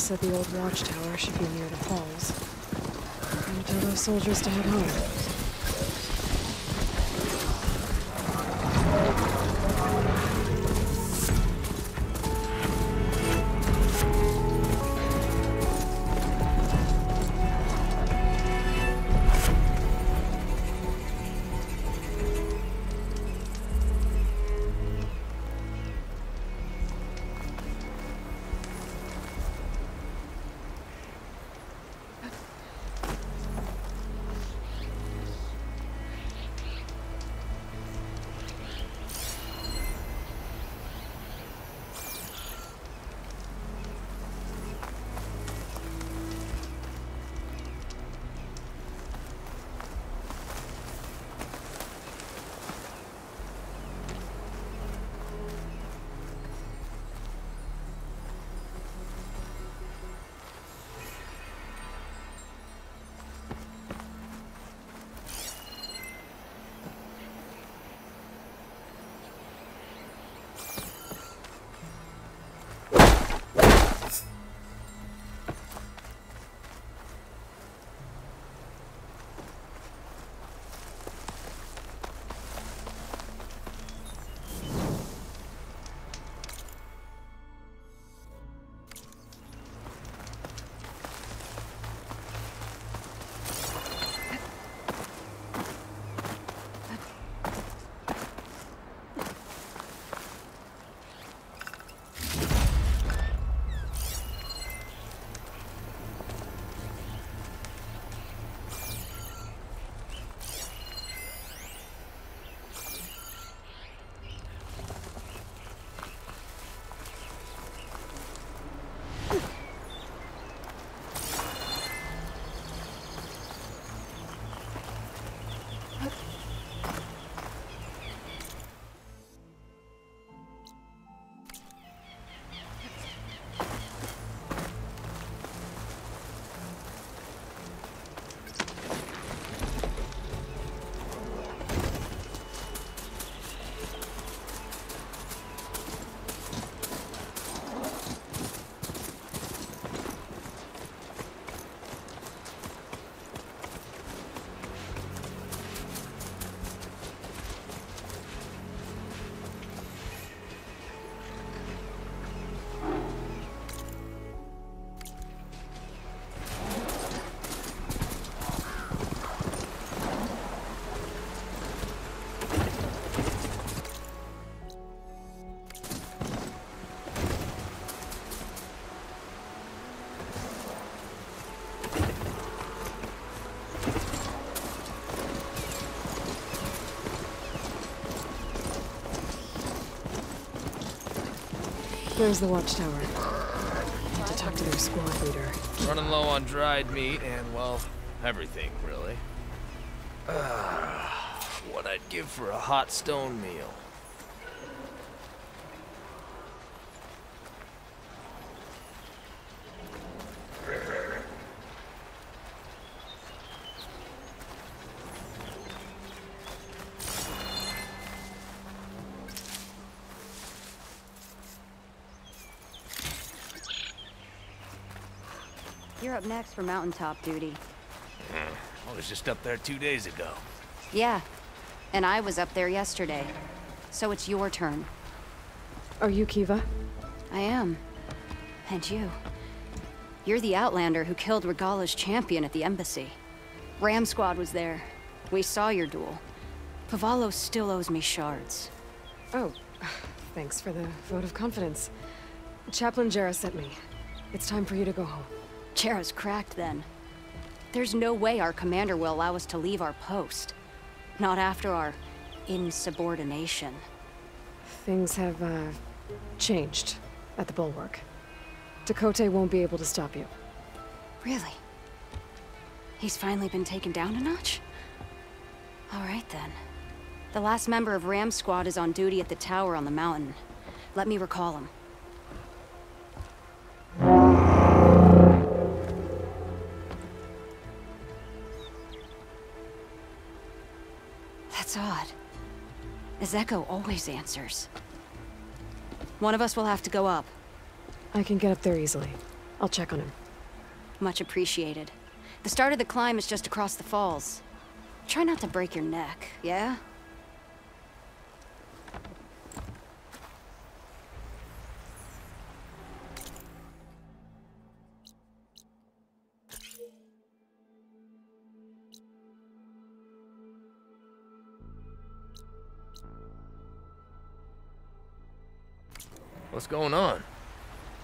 Said the old watchtower should be near the falls. I'm gonna tell those soldiers to head home. There's the watchtower. I Need to talk to their squad leader. Running low on dried meat and, well, everything, really. Ah, what I'd give for a hot stone meal. Up next for mountaintop duty. I was just up there two days ago. Yeah, and I was up there yesterday. So it's your turn. Are you Kiva? I am. And you. You're the Outlander who killed Regalla's champion at the embassy. Ram Squad was there. We saw your duel. Pavalo still owes me shards. Oh, thanks for the vote of confidence. Chaplain Jera sent me. It's time for you to go home. Jera's cracked then. There's no way our commander will allow us to leave our post. Not after our insubordination. Things have, uh, changed at the Bulwark. Tekote won't be able to stop you. Really? He's finally been taken down a notch? All right then. The last member of Ram Squad is on duty at the tower on the mountain. Let me recall him. That's odd. Ezeko always answers. One of us will have to go up. I can get up there easily. I'll check on him. Much appreciated. The start of the climb is just across the falls. Try not to break your neck, yeah? What's going on?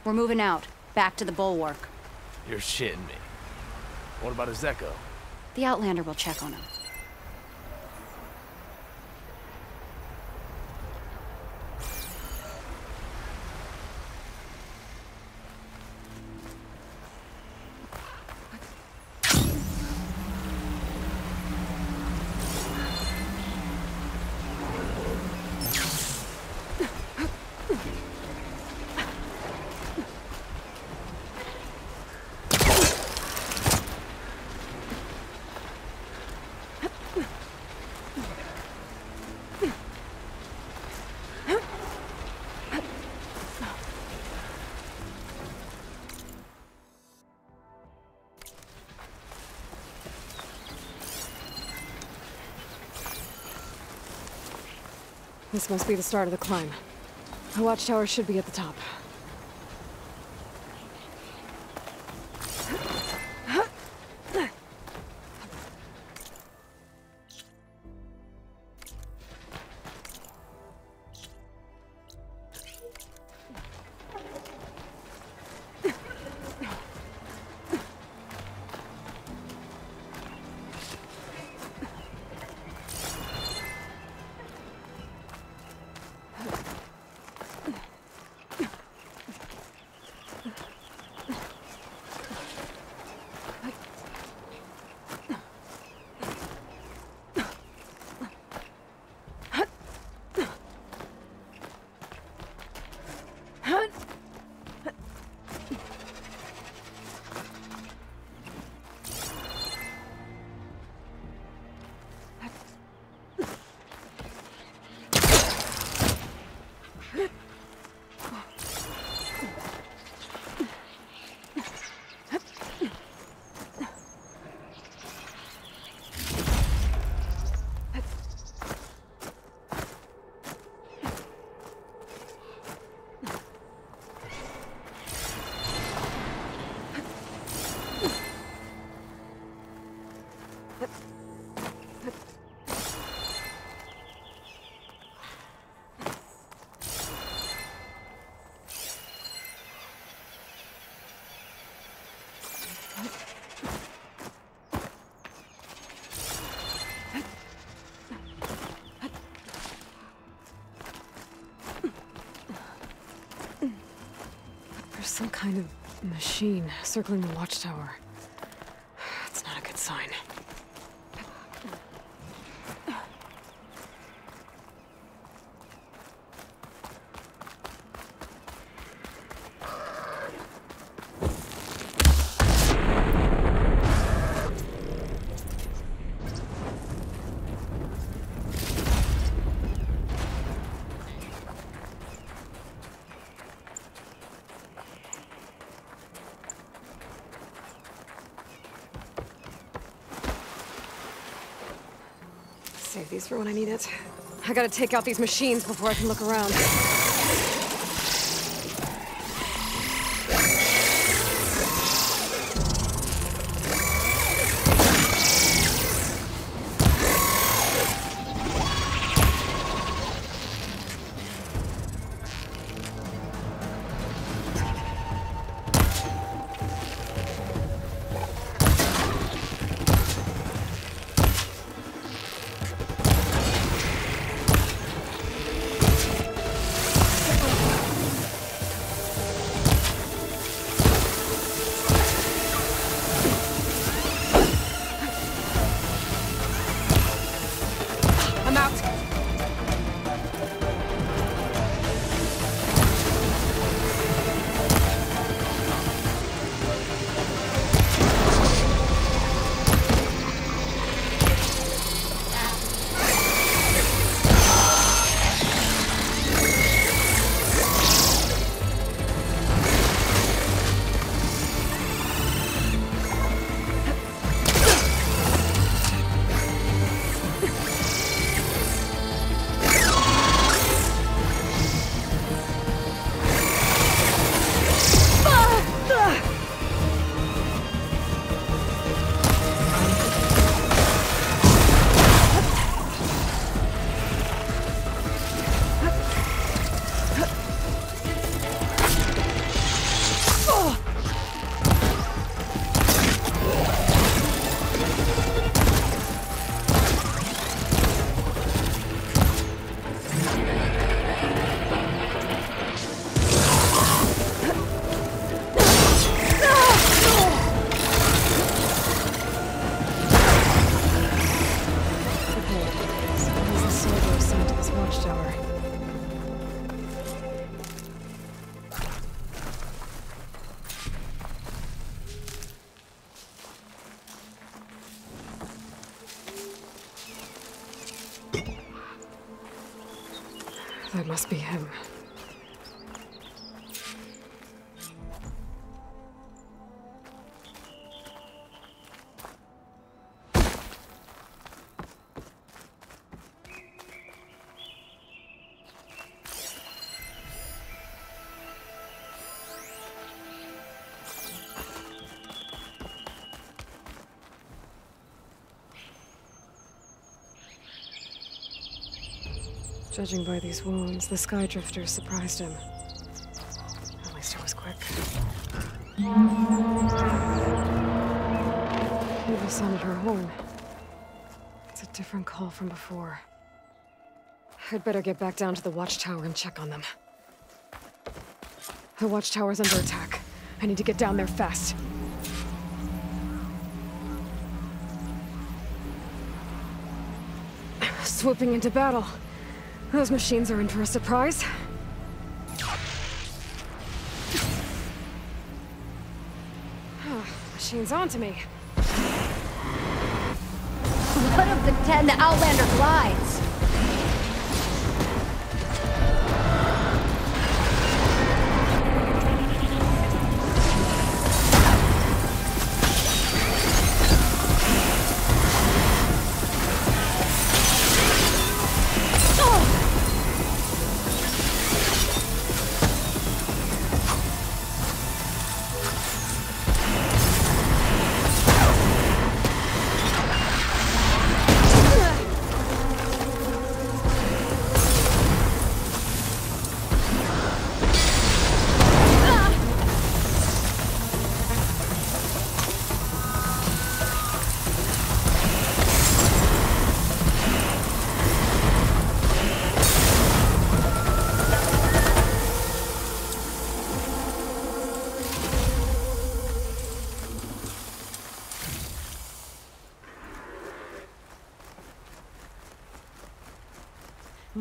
We're moving out, back to the bulwark. You're shitting me. What about Ezeko? The Outlander will check on him. This must be the start of the climb. The watchtower should be at the top. Some kind of machine circling the watchtower. It's not a good sign. For when I need it. I gotta take out these machines before I can look around. Judging by these wounds, the Skydrifter surprised him. At least it was quick. Kiva sounded her horn. It's a different call from before. I'd better get back down to the watchtower and check on them. The watchtower's under attack. I need to get down there fast. Swooping into battle. Those machines are in for a surprise. Ah, machines onto me. What of the ten Outlander glides?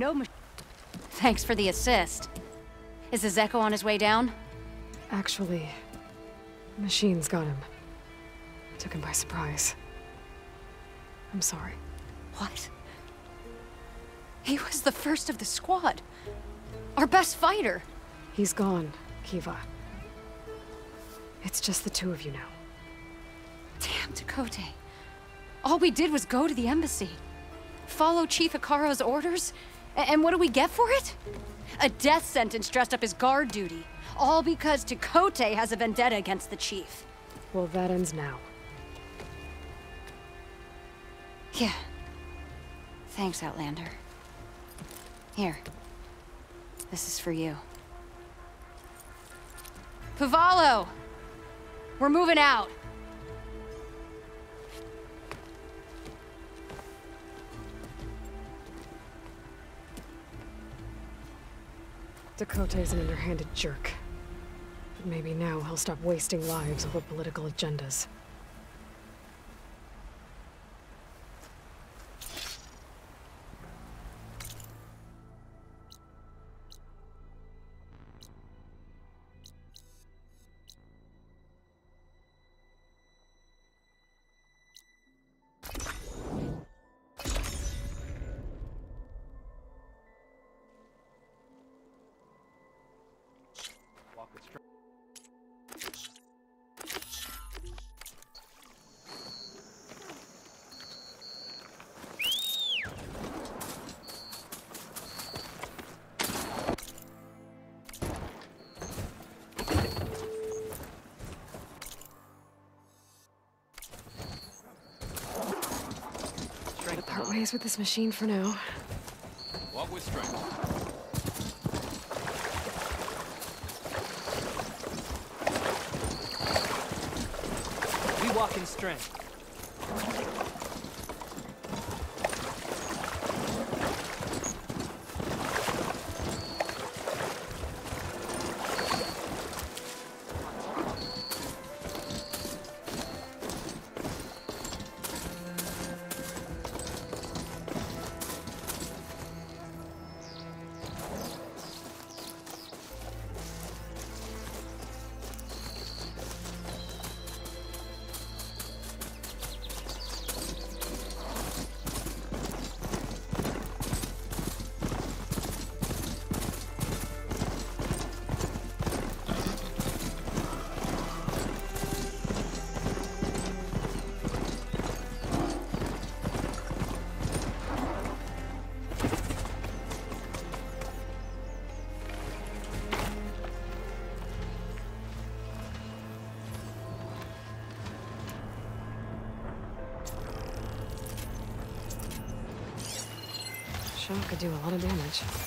No Thanks for the assist. Is the Zeko on his way down? Actually, machines got him. Took him by surprise. I'm sorry. What? He was the first of the squad. Our best fighter. He's gone, Kiva. It's just the two of you now. Damn, Tekote. All we did was go to the embassy. Follow Chief Hekarro's orders? And what do we get for it? A death sentence dressed up as guard duty. All because Tekote has a vendetta against the Chief. Well, that ends now. Yeah. Thanks, Outlander. Here. This is for you. Pavalo! We're moving out. Tekote's an underhanded jerk. But maybe now he'll stop wasting lives over political agendas. Gotta part ways with this machine for now. Walk with strength. We walk in strength. Could do a lot of damage.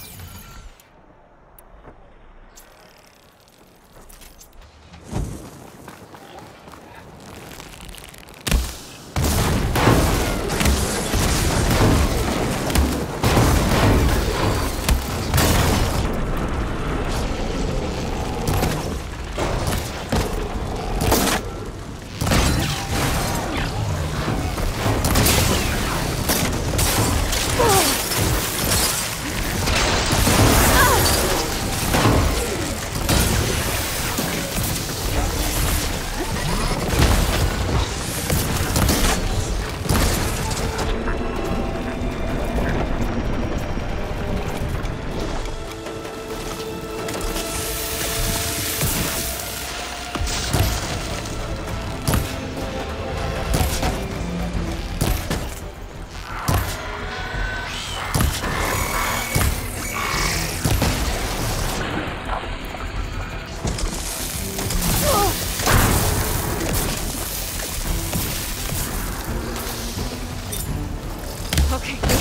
Okay.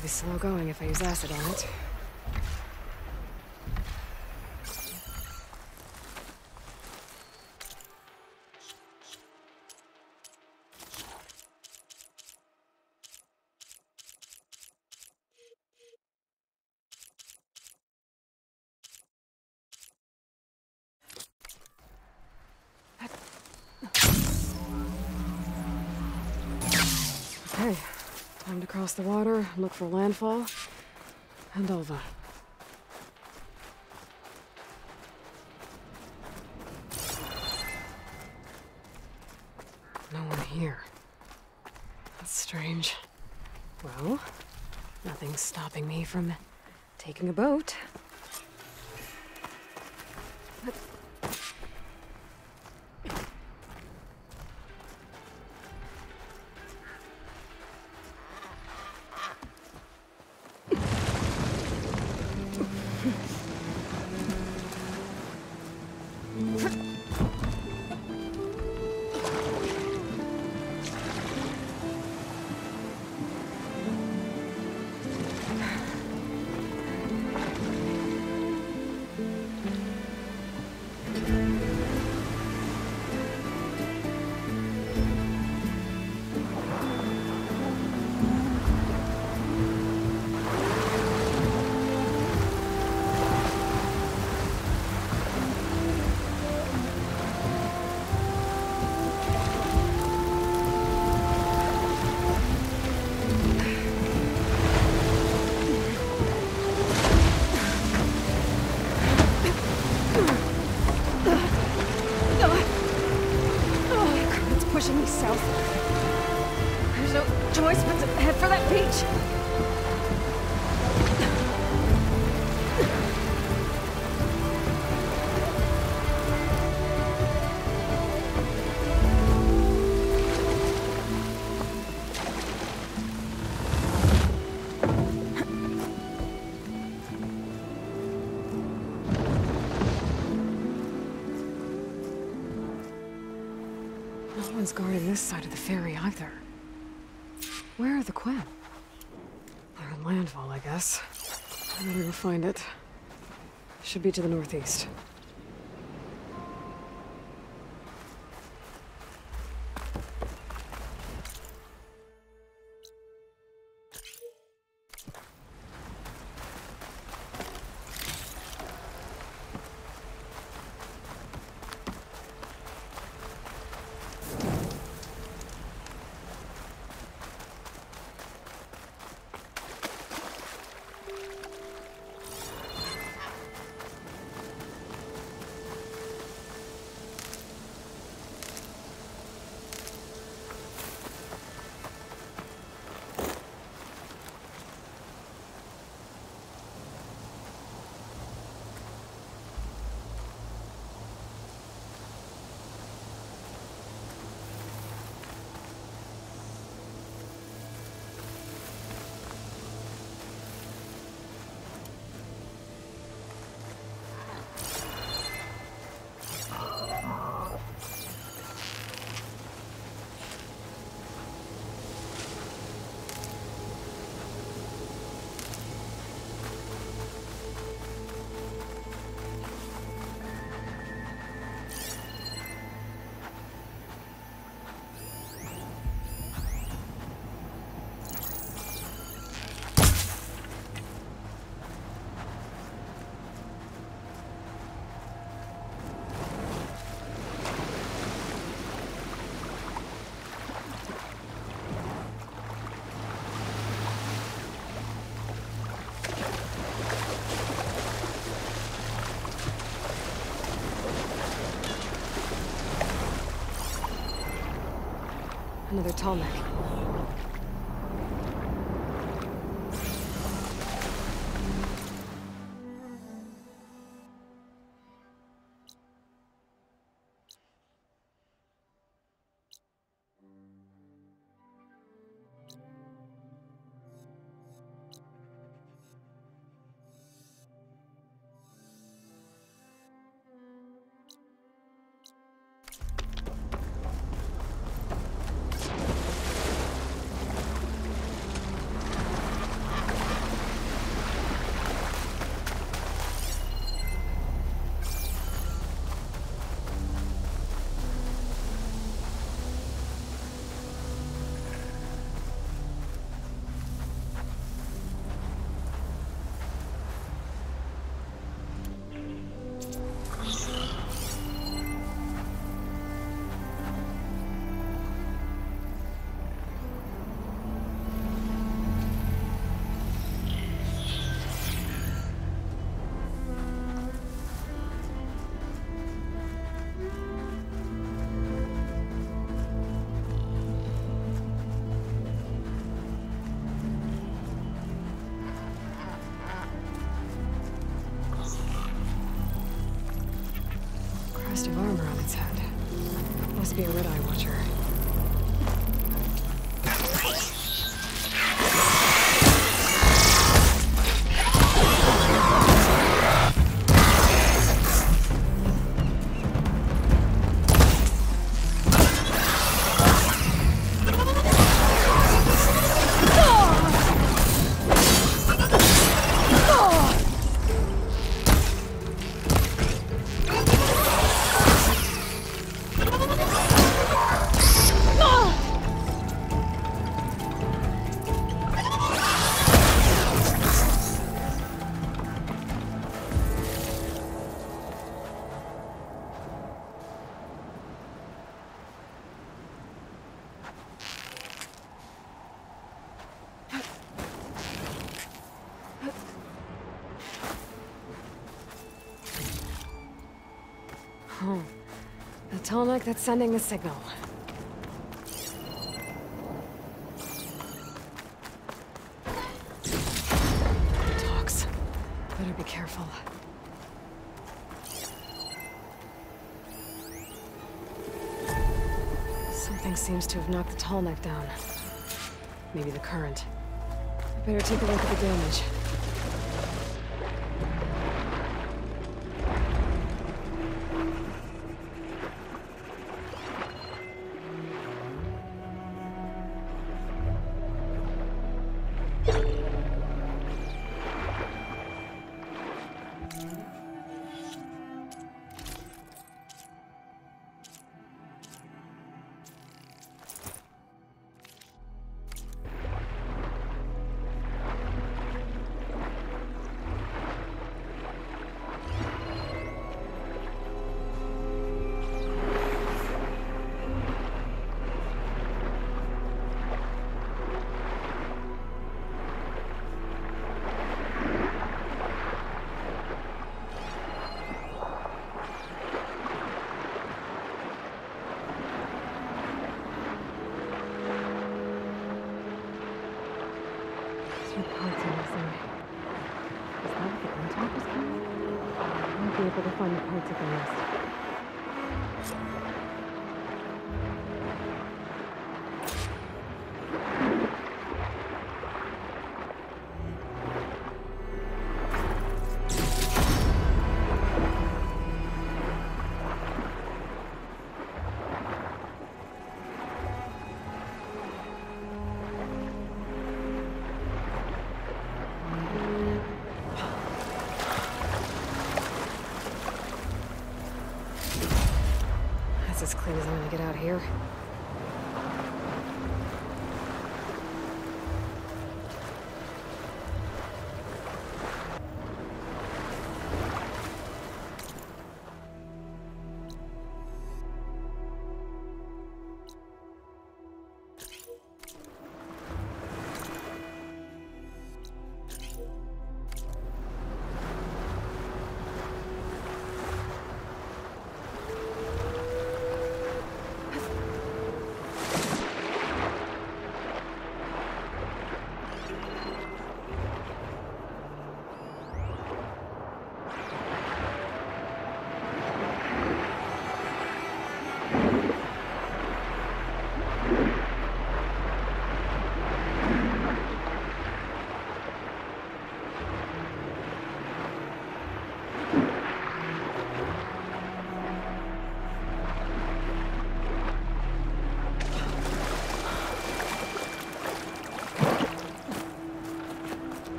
It'll be slow going if I use acid on it. Time to cross the water, look for landfall, and Ulva. No one here. That's strange. Well, nothing's stopping me from taking a boat. Either. Where are the Quen? They're in Landfall, I guess. I better go find it. Should be to the northeast. Another Must be Tallneck that's sending the signal. Dogs. Better be careful. Something seems to have knocked the Tallneck down. Maybe the current. I better take a look at the damage. Get out here.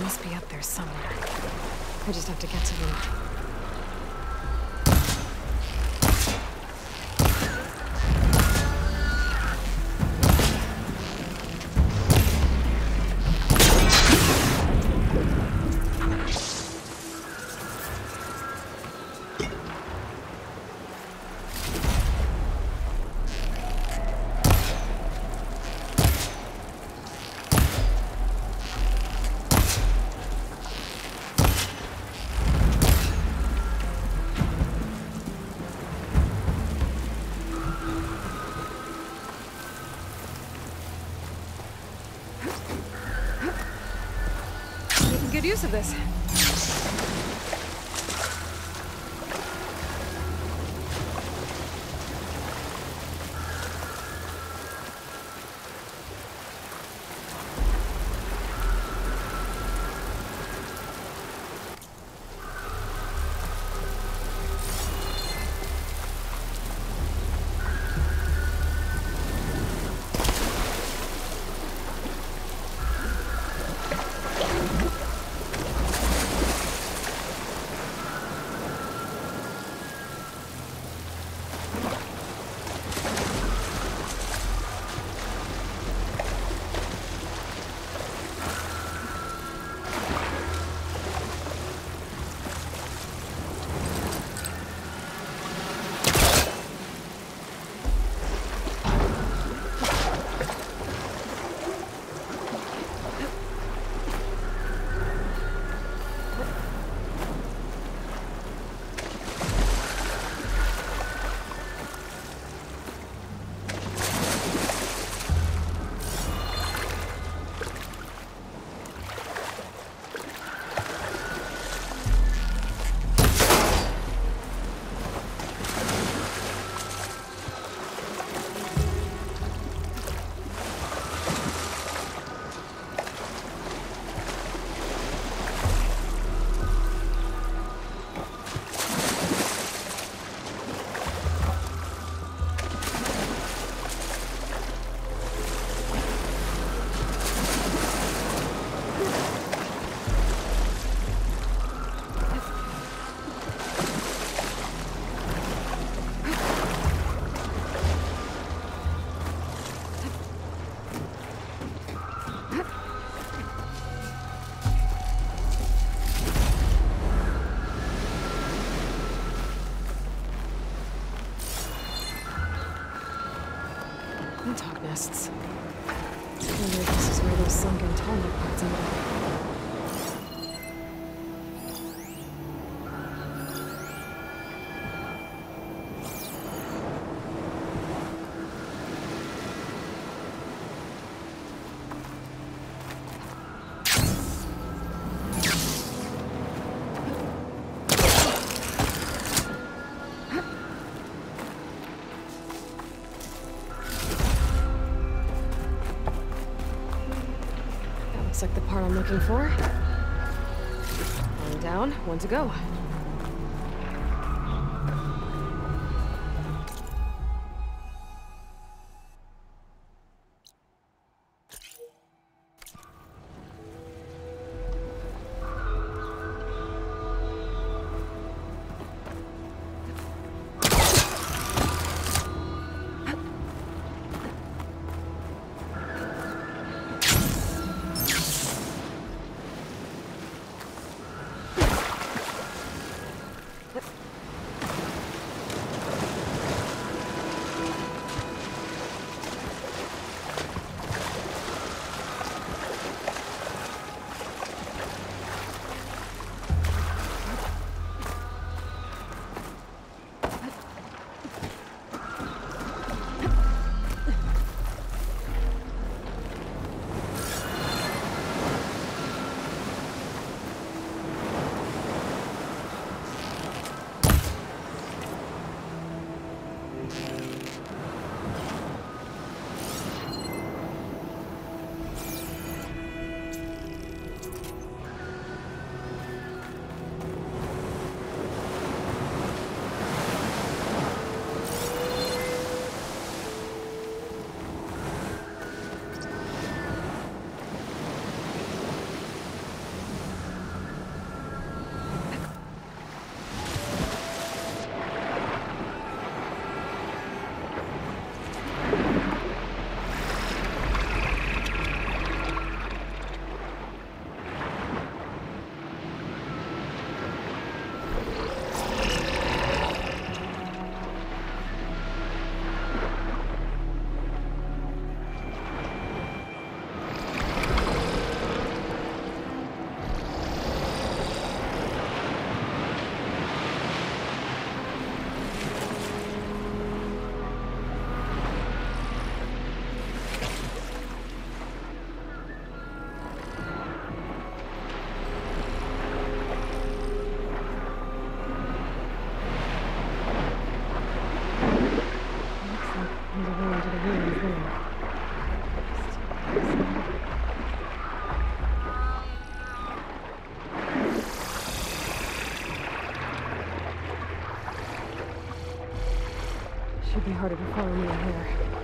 Must be up there somewhere. I just have to get to them. Of this. Looks like the part I'm looking for. One down, one to go. Should be harder to follow me in here.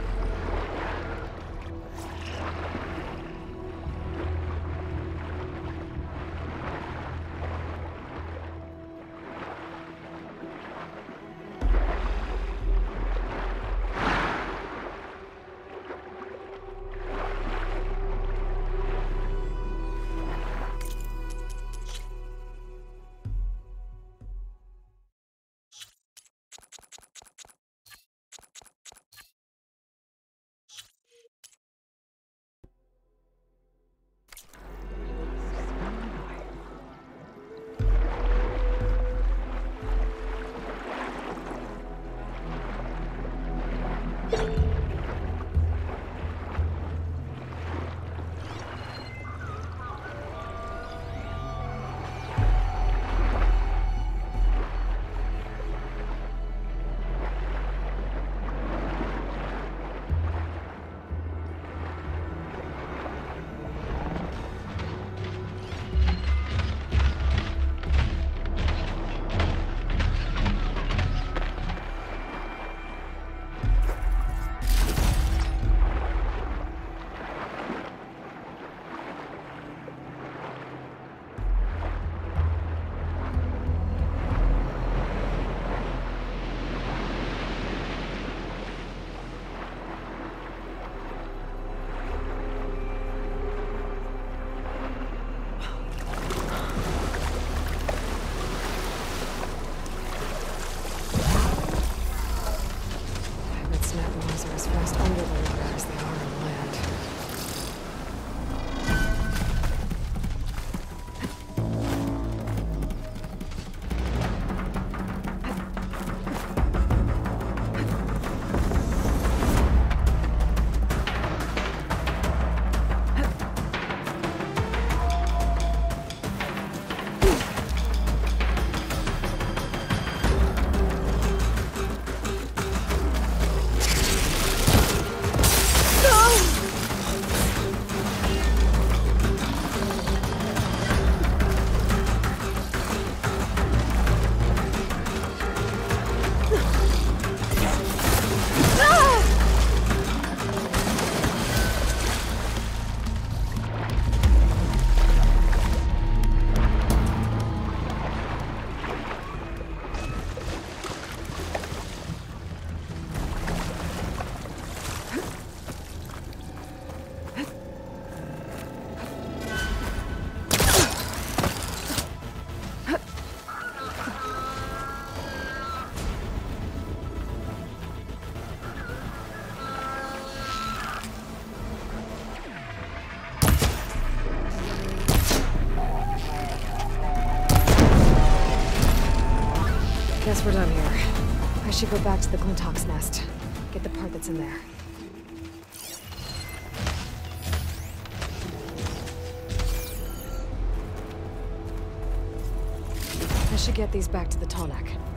should go back to the Glinthawk nest. Get the part that's in there. I should get these back to the Tonak.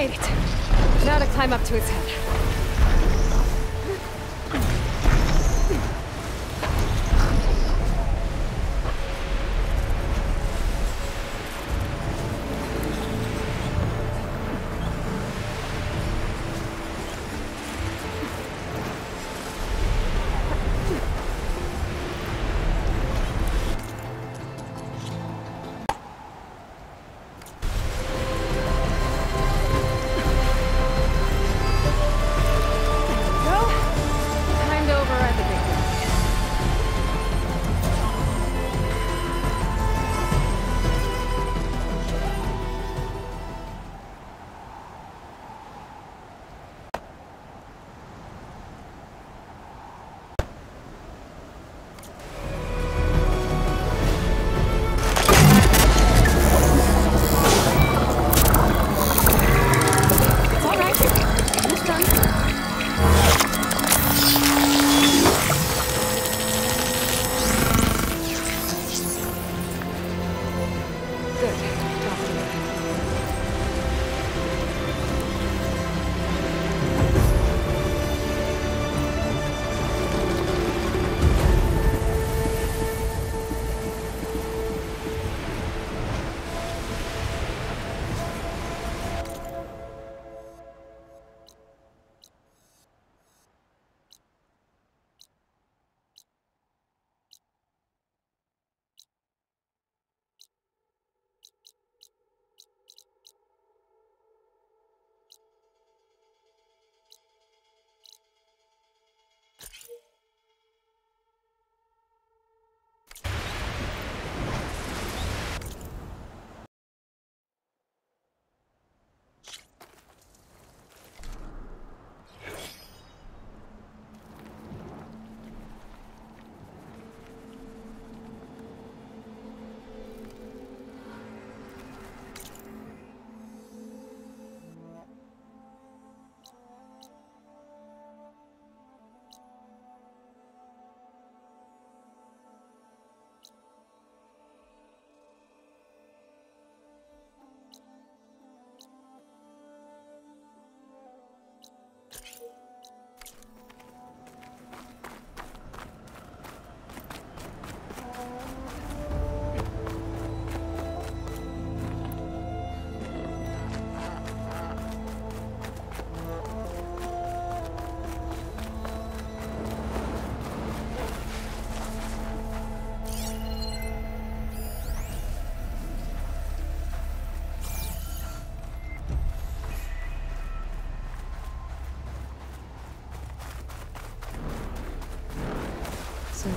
made it. Now to climb up to its head.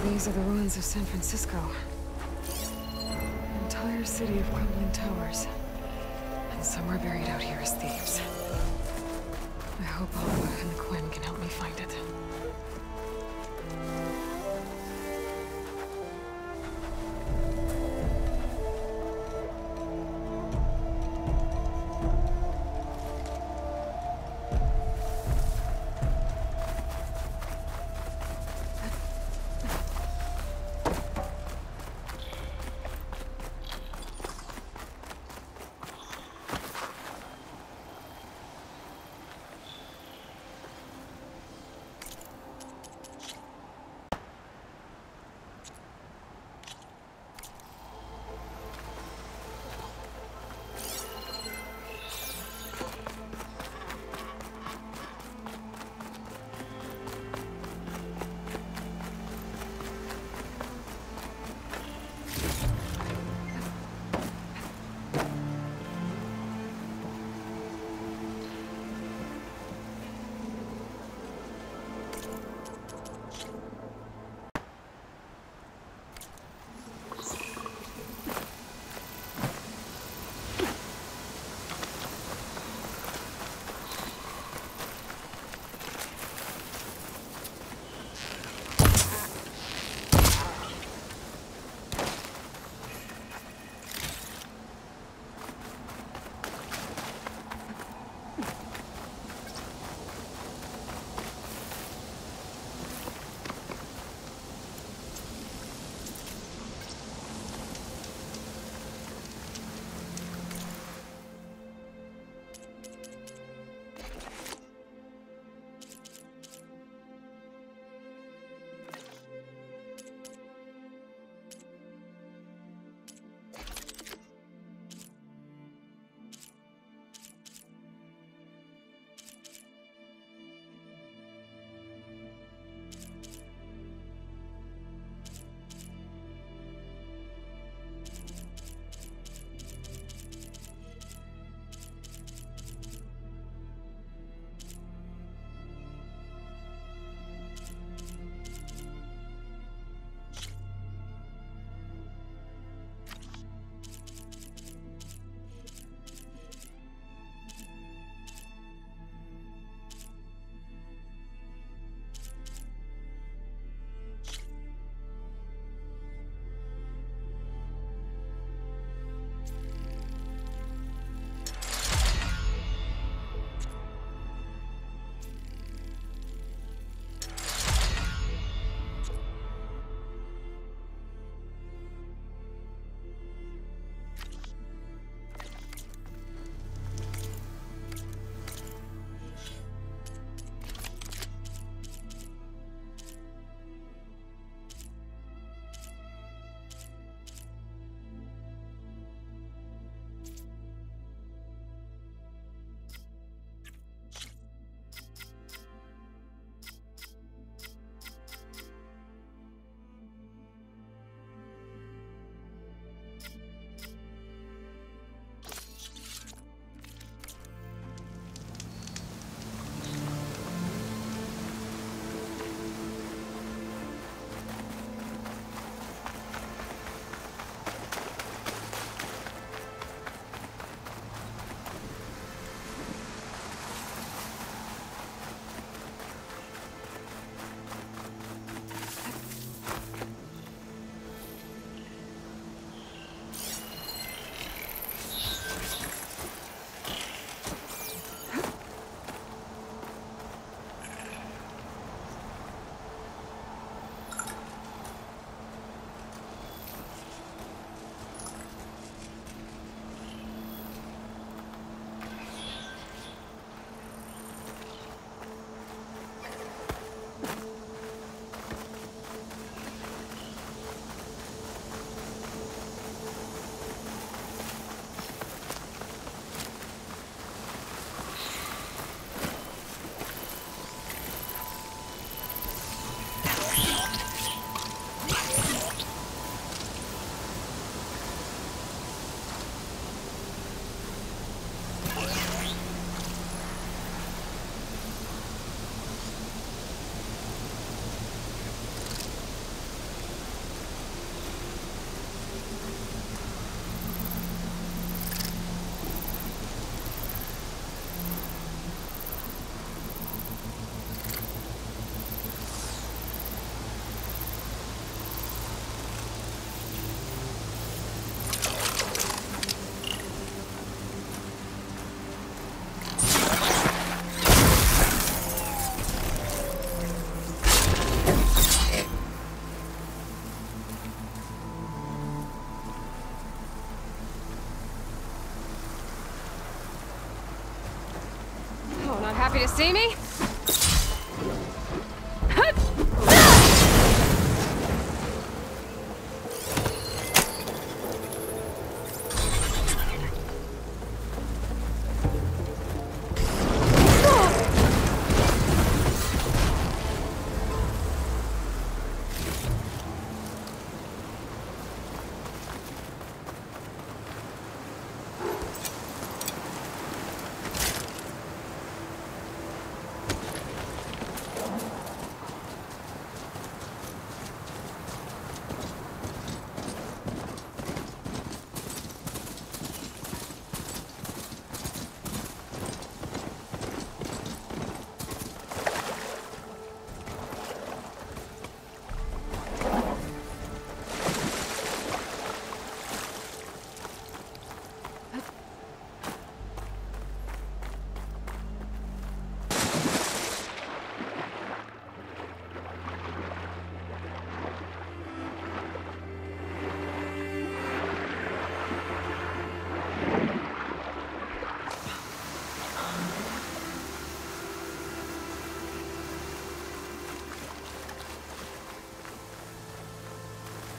These are the ruins of San Francisco. An entire city of crumbling towers. And somewhere buried out here is Thebes. I hope Alva and the Quen can help me find it. You see me?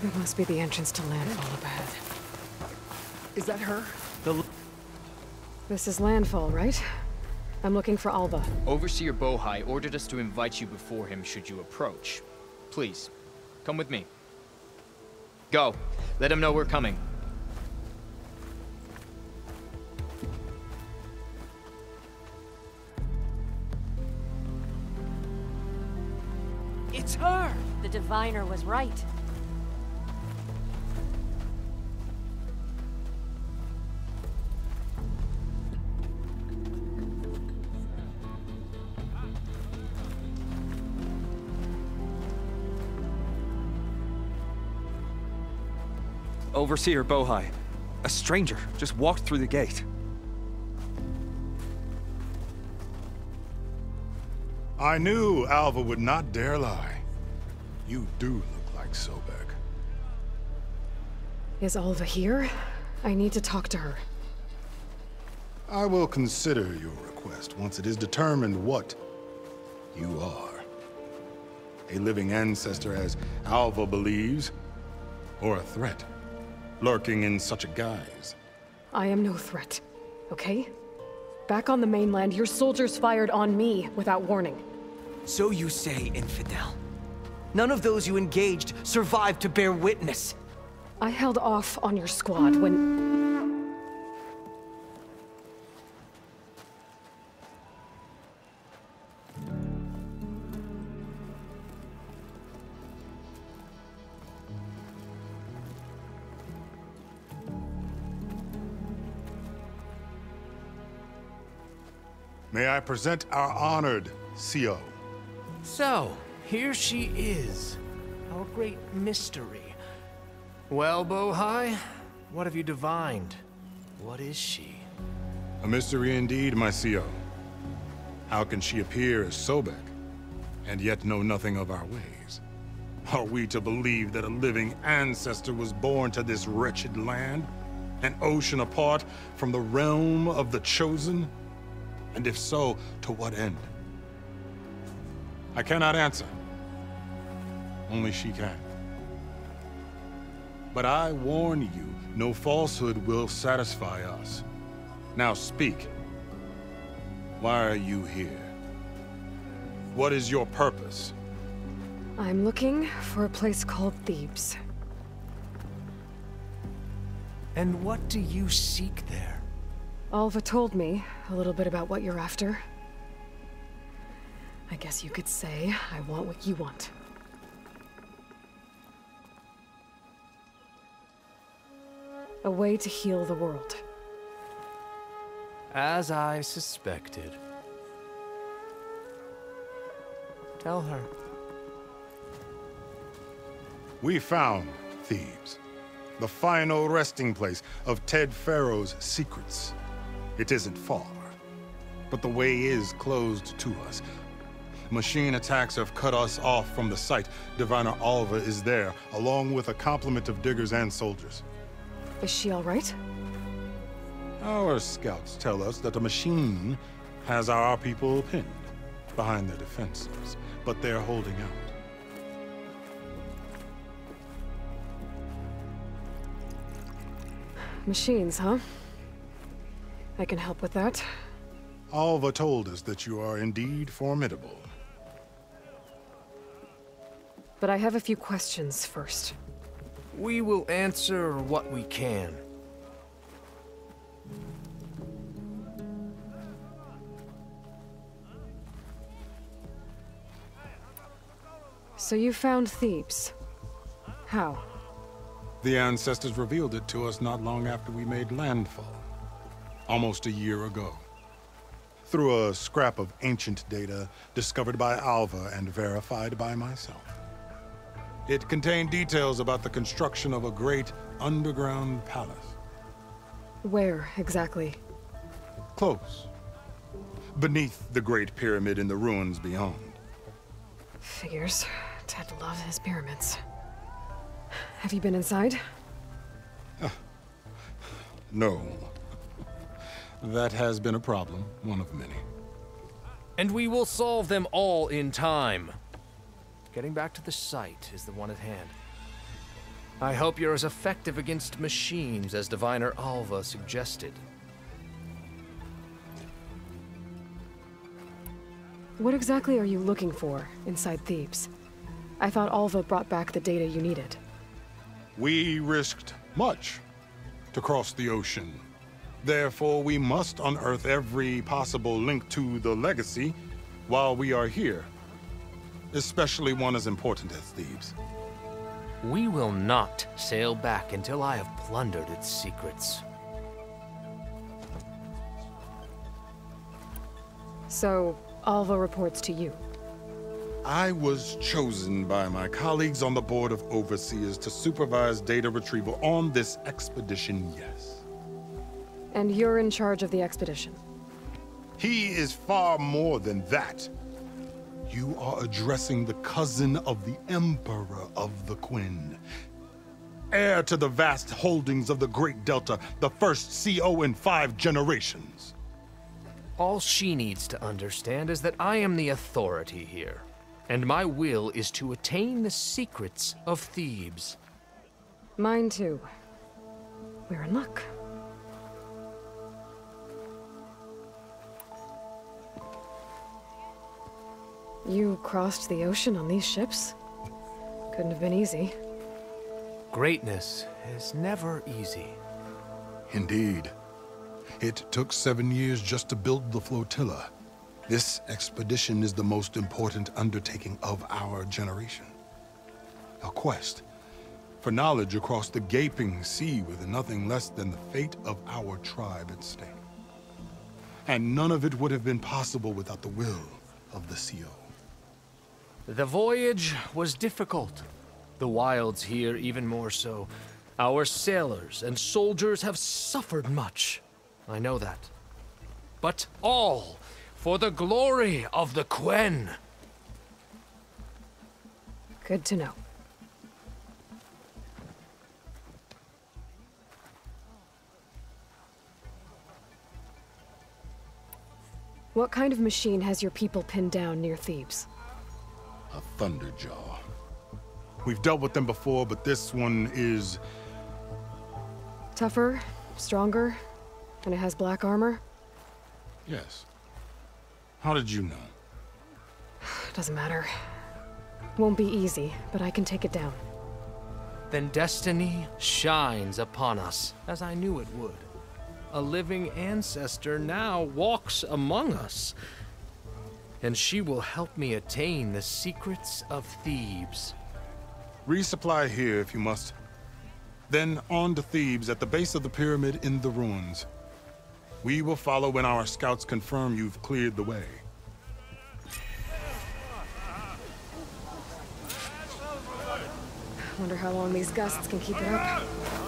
It must be the entrance to Landfall up ahead. Is that her? The This is Landfall, right? I'm looking for Alva. Overseer Bohai ordered us to invite you before him should you approach. Please, come with me. Go. Let him know we're coming. It's her! The diviner was right. Overseer Bohai. A stranger just walked through the gate. I knew Alva would not dare lie. You do look like Sobeck. Is Alva here? I need to talk to her. I will consider your request once it is determined what you are. A living ancestor, as Alva believes, or a threat, lurking in such a guise. I am no threat, okay? Back on the mainland, your soldiers fired on me without warning. So you say, infidel. None of those you engaged survived to bear witness. I held off on your squad when... present our honored CO. So, here she is. Our great mystery. Well, Bohai, what have you divined? What is she? A mystery indeed, my CO. How can she appear as Sobeck, and yet know nothing of our ways? Are we to believe that a living ancestor was born to this wretched land? An ocean apart from the realm of the Chosen? And if so, to what end? I cannot answer. Only she can. But I warn you, no falsehood will satisfy us. Now speak. Why are you here? What is your purpose? I'm looking for a place called Thebes. And what do you seek there? Alva told me a little bit about what you're after. I guess you could say I want what you want. A way to heal the world. As I suspected. Tell her. We found Thebes, the final resting place of Ted Faro's secrets. It isn't far, but the way is closed to us. Machine attacks have cut us off from the site. Diviner Alva is there, along with a complement of diggers and soldiers. Is she all right? Our scouts tell us that a machine has our people pinned behind their defenses, but they're holding out. Machines, huh? I can help with that. Alva told us that you are indeed formidable. But I have a few questions first. We will answer what we can. So you found Thebes. How? The ancestors revealed it to us not long after we made landfall. Almost a year ago. Through a scrap of ancient data discovered by Alva and verified by myself. It contained details about the construction of a great underground palace. Where, exactly? Close. Beneath the Great Pyramid in the ruins beyond. Figures. Ted loves his pyramids. Have you been inside? No. That has been a problem, one of many. And we will solve them all in time. Getting back to the site is the one at hand. I hope you're as effective against machines as Diviner Alva suggested. What exactly are you looking for inside Thebes? I thought Alva brought back the data you needed. We risked much to cross the ocean. Therefore, we must unearth every possible link to the legacy while we are here. Especially one as important as Thebes. We will not sail back until I have plundered its secrets. So, Alva reports to you. I was chosen by my colleagues on the Board of Overseers to supervise data retrieval on this expedition, yes. And you're in charge of the expedition. He is far more than that. You are addressing the cousin of the Emperor of the Quen. Heir to the vast holdings of the Great Delta, the first CO in five generations. All she needs to understand is that I am the authority here, and my will is to attain the secrets of Thebes. Mine too. We're in luck. You crossed the ocean on these ships? Couldn't have been easy. Greatness is never easy. Indeed. It took seven years just to build the flotilla. This expedition is the most important undertaking of our generation. A quest for knowledge across the gaping sea with nothing less than the fate of our tribe at stake. And none of it would have been possible without the will of the CO. The voyage was difficult. The wilds here even more so. Our sailors and soldiers have suffered much. I know that. But all for the glory of the Quen. Good to know. What kind of machine has your people pinned down near Thebes? A Thunderjaw. We've dealt with them before, but this one is... Tougher, stronger, and it has black armor? Yes. How did you know? Doesn't matter. Won't be easy, but I can take it down. Then destiny shines upon us, as I knew it would. A living ancestor now walks among us. And she will help me attain the secrets of Thebes. Resupply here if you must. Then on to Thebes at the base of the pyramid in the ruins. We will follow when our scouts confirm you've cleared the way. Wonder how long these gusts can keep it up.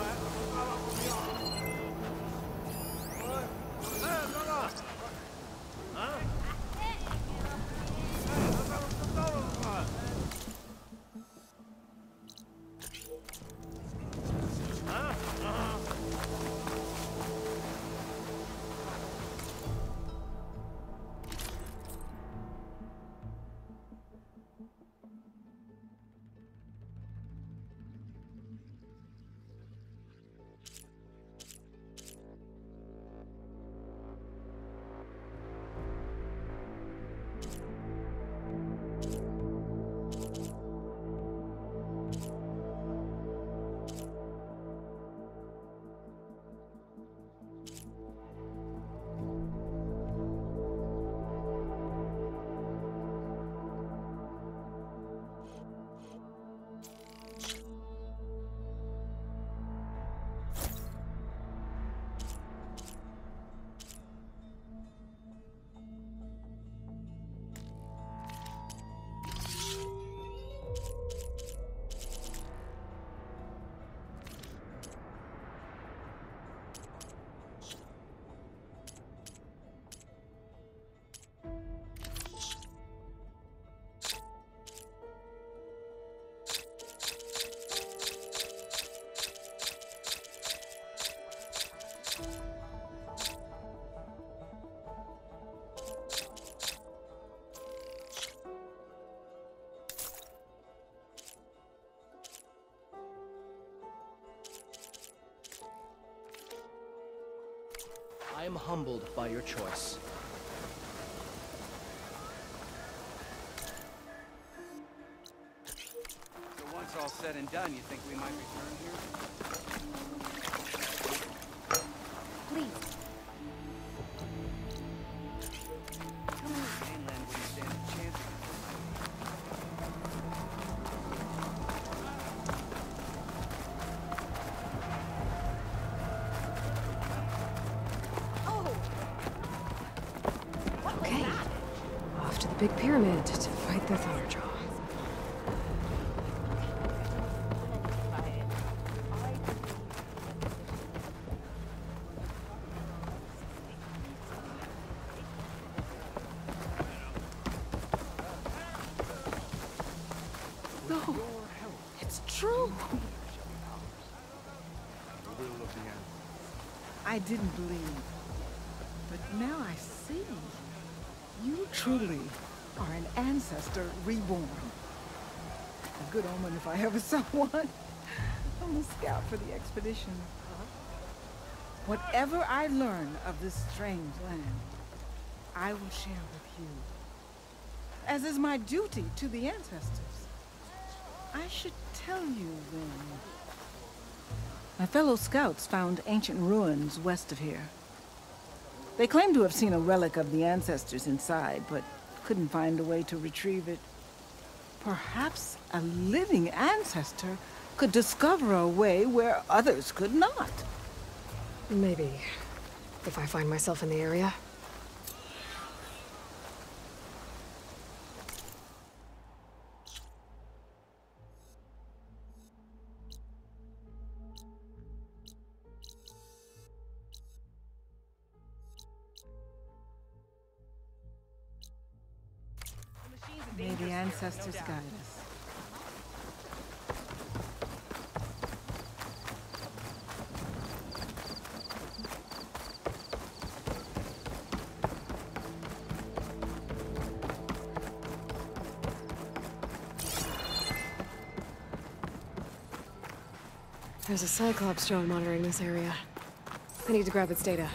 By your choice. So once all said and done, you think we might return pyramid to fight the Thunderjaw. No, it's true. I didn't believe. But now I see. You truly ancestor reborn. A good omen if I ever saw one. I'm a scout for the expedition. Whatever I learn of this strange land, I will share with you. As is my duty to the ancestors. I should tell you then. My fellow scouts found ancient ruins west of here. They claim to have seen a relic of the ancestors inside, but couldn't find a way to retrieve it. Perhaps a living ancestor could discover a way where others could not. Maybe. If I find myself in the area. Ancestors guide us. There's a Cyclops drone monitoring this area. I need to grab its data.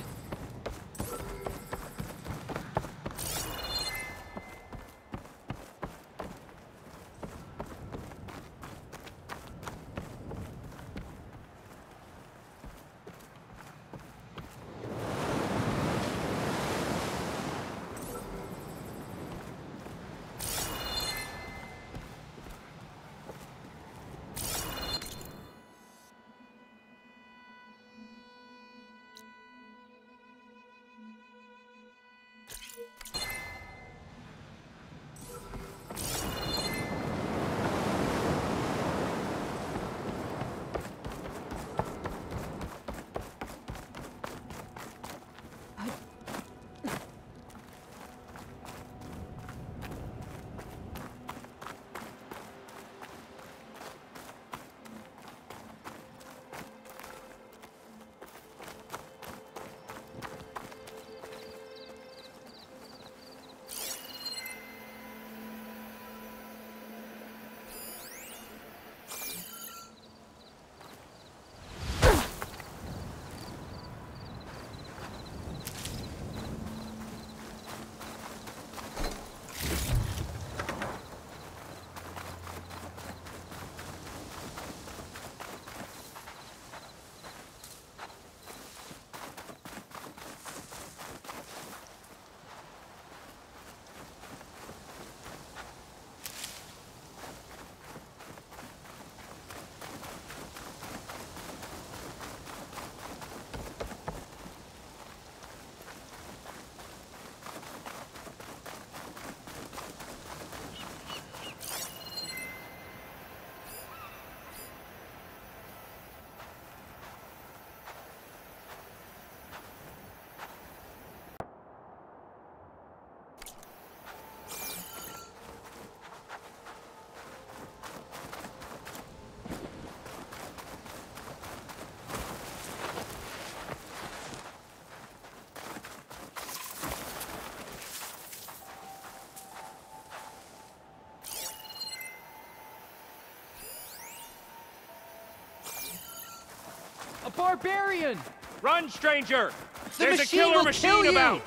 A barbarian! Run, stranger! The There's machine a killer will machine kill you! about!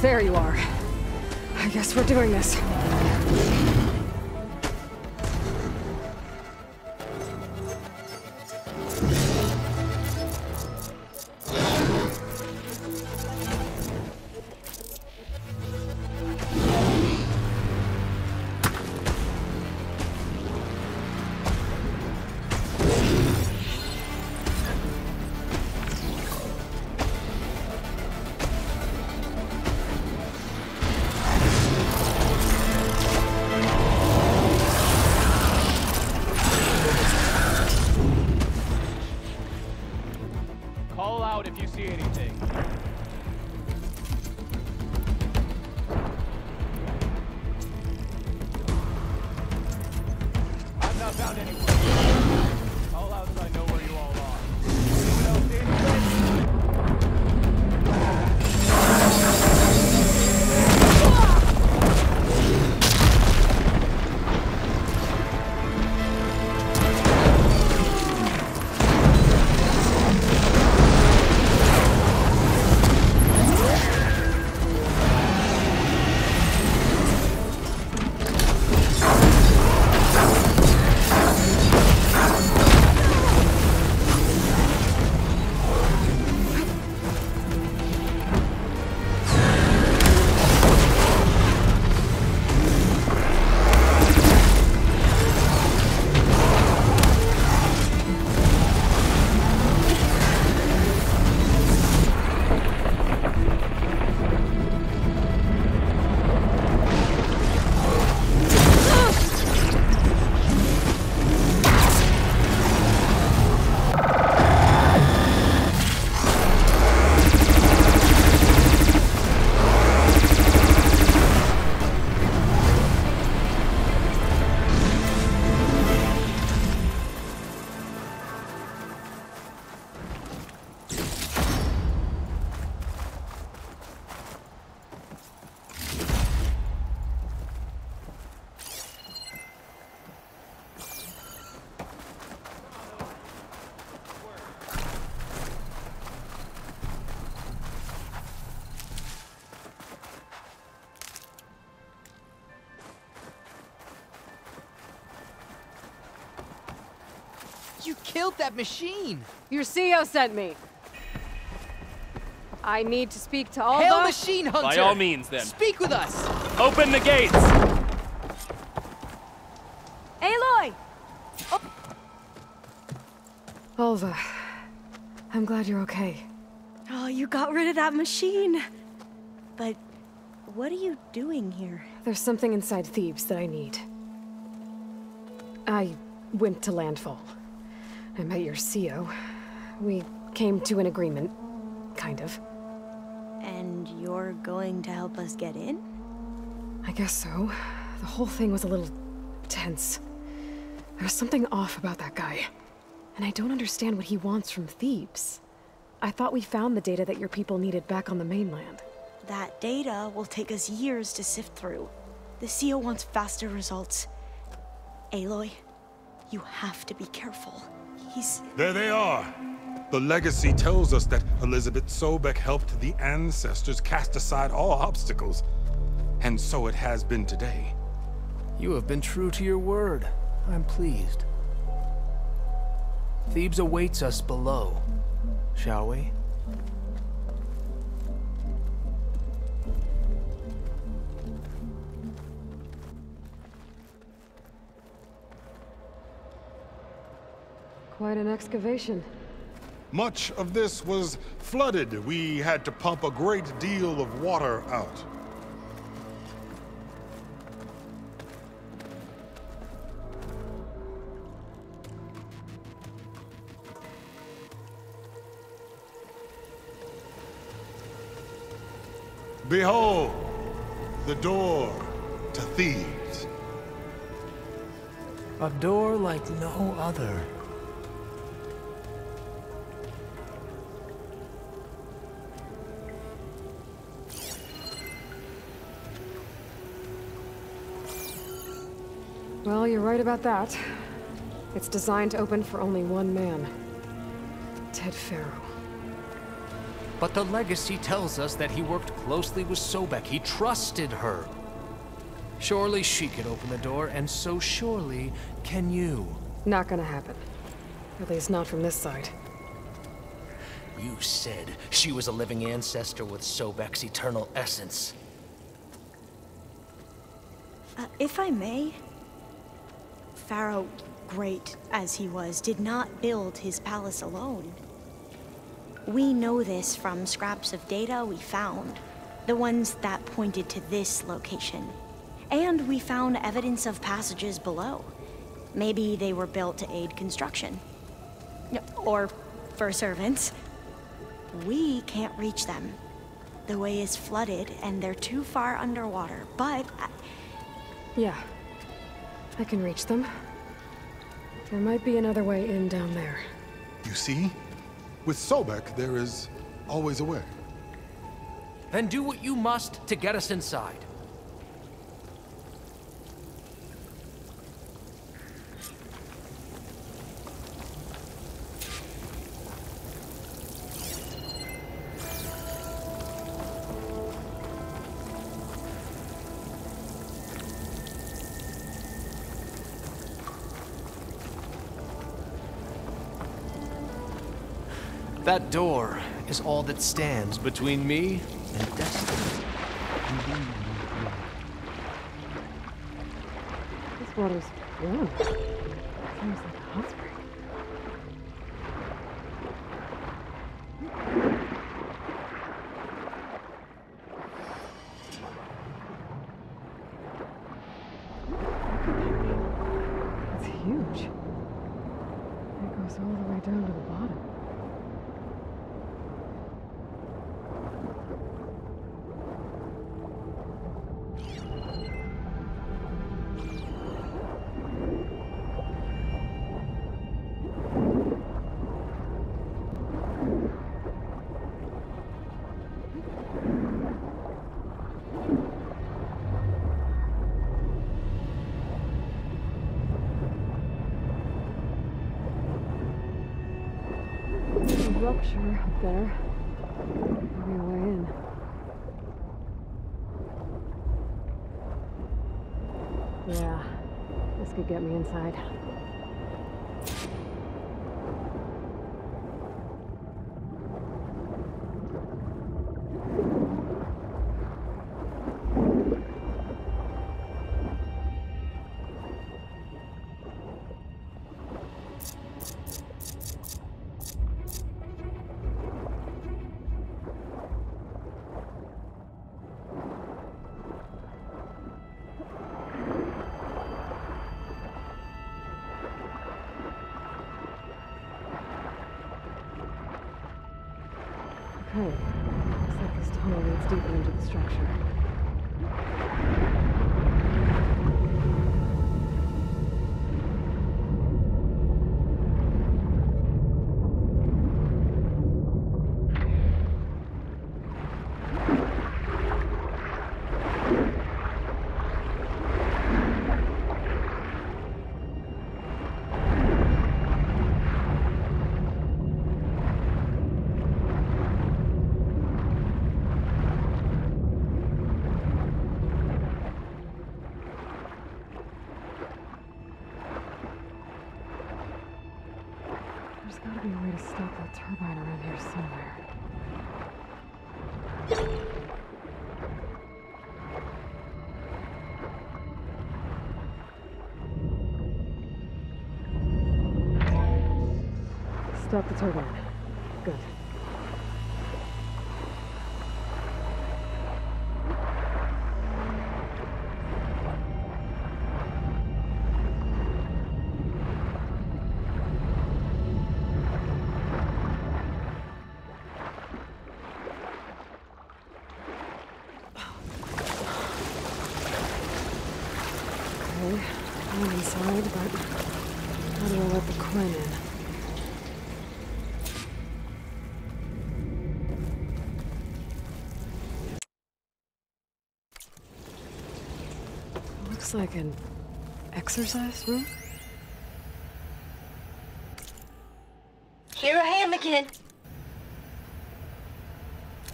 There you are. I guess we're doing this. You that machine! Your CEO sent me. I need to speak to all Hail the... Machine Hunter! By all means, then. Speak with us! Open the gates! Aloy! Oh. Alva, I'm glad you're okay. Oh, you got rid of that machine. But what are you doing here? There's something inside Thebes that I need. I went to Landfall. I met your CEO. We came to an agreement. Kind of. And you're going to help us get in? I guess so. The whole thing was a little tense. There was something off about that guy. And I don't understand what he wants from Thebes. I thought we found the data that your people needed back on the mainland. That data will take us years to sift through. The CEO wants faster results. Aloy, you have to be careful. He's... There they are. The legacy tells us that Elisabet Sobeck helped the ancestors cast aside all obstacles. And so it has been today. You have been true to your word. I'm pleased. Thebes awaits us below, shall we? Quite an excavation. Much of this was flooded. We had to pump a great deal of water out. Behold, the door to Thebes. A door like no other. Well, you're right about that. It's designed to open for only one man. Ted Faro. But the legacy tells us that he worked closely with Sobeck. He trusted her. Surely she could open the door, and so surely can you. Not gonna happen. At least not from this side. You said she was a living ancestor with Sobeck's eternal essence. Uh, if I may, Faro, great as he was, did not build his palace alone. We know this from scraps of data we found, the ones that pointed to this location. And we found evidence of passages below. Maybe they were built to aid construction. Or for servants. We can't reach them. The way is flooded and they're too far underwater, but... I... Yeah. I can reach them. There might be another way in down there. You see? With Sobeck, there is always a way. Then do what you must to get us inside. That door is all that stands between me and destiny. This water's warm. Rupture up there. Maybe a way in. Yeah, this could get me inside. Deeper into the structure. Stop like an exercise room? Here I am again.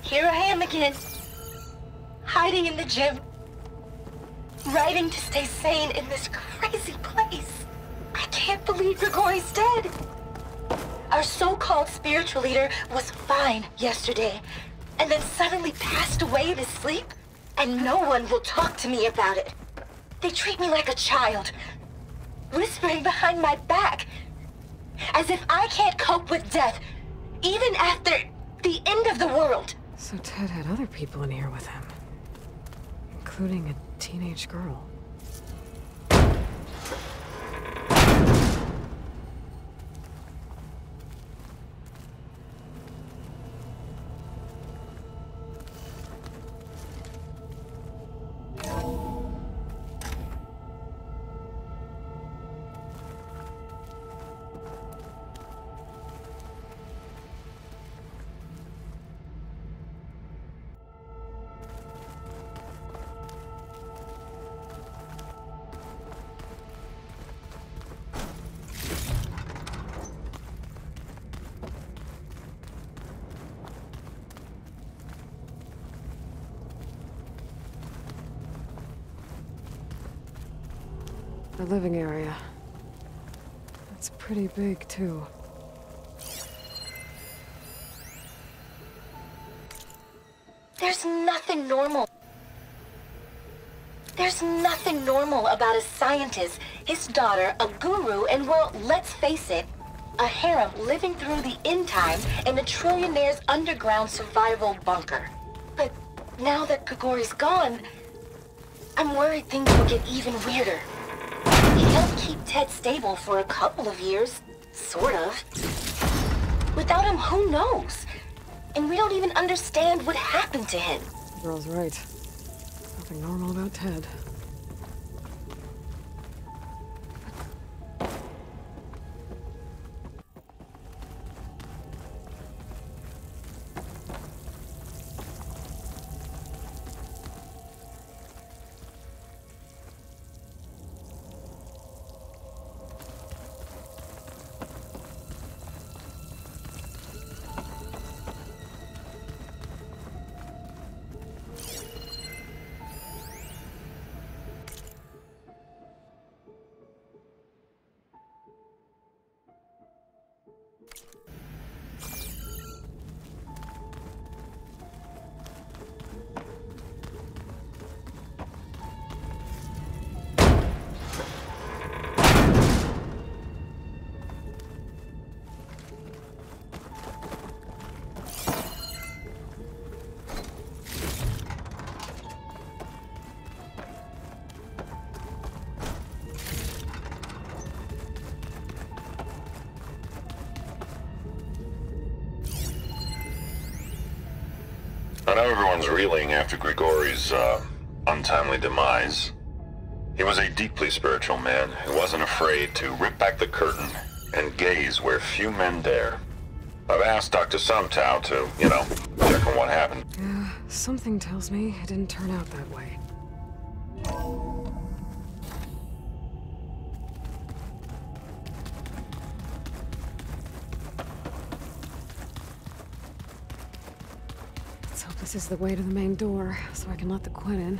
Here I am again. Hiding in the gym. Writing to stay sane in this crazy place. I can't believe Grigori's dead. Our so-called spiritual leader was fine yesterday, and then suddenly passed away in his sleep, and no one will talk to me about it. They treat me like a child, whispering behind my back, as if I can't cope with death, even after the end of the world. So Ted had other people in here with him. Including a teenage girl. The living area. It's pretty big, too. There's nothing normal. There's nothing normal about a scientist, his daughter, a guru, and well, let's face it, a harem living through the end time in a trillionaire's underground survival bunker. But now that Grigori's gone, I'm worried things will get even weirder. Ted stable for a couple of years, sort of. Without him, who knows? And we don't even understand what happened to him. Girl's right. Nothing normal about Ted. I know everyone's reeling after Grigori's uh, untimely demise. He was a deeply spiritual man who wasn't afraid to rip back the curtain and gaze where few men dare. I've asked Dr. Somtow to, you know, check on what happened. Yeah, something tells me it didn't turn out that way. This is the way to the main door, so I can let the Quen in.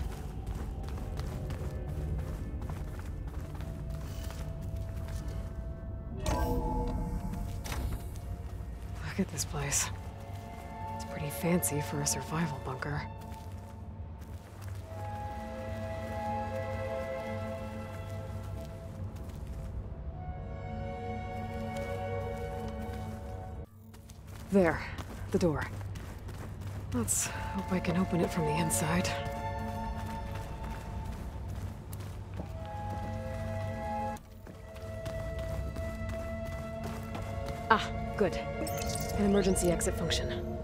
Look at this place. It's pretty fancy for a survival bunker. There, the door. Let's hope I can open it from the inside. Ah, good. An emergency exit function.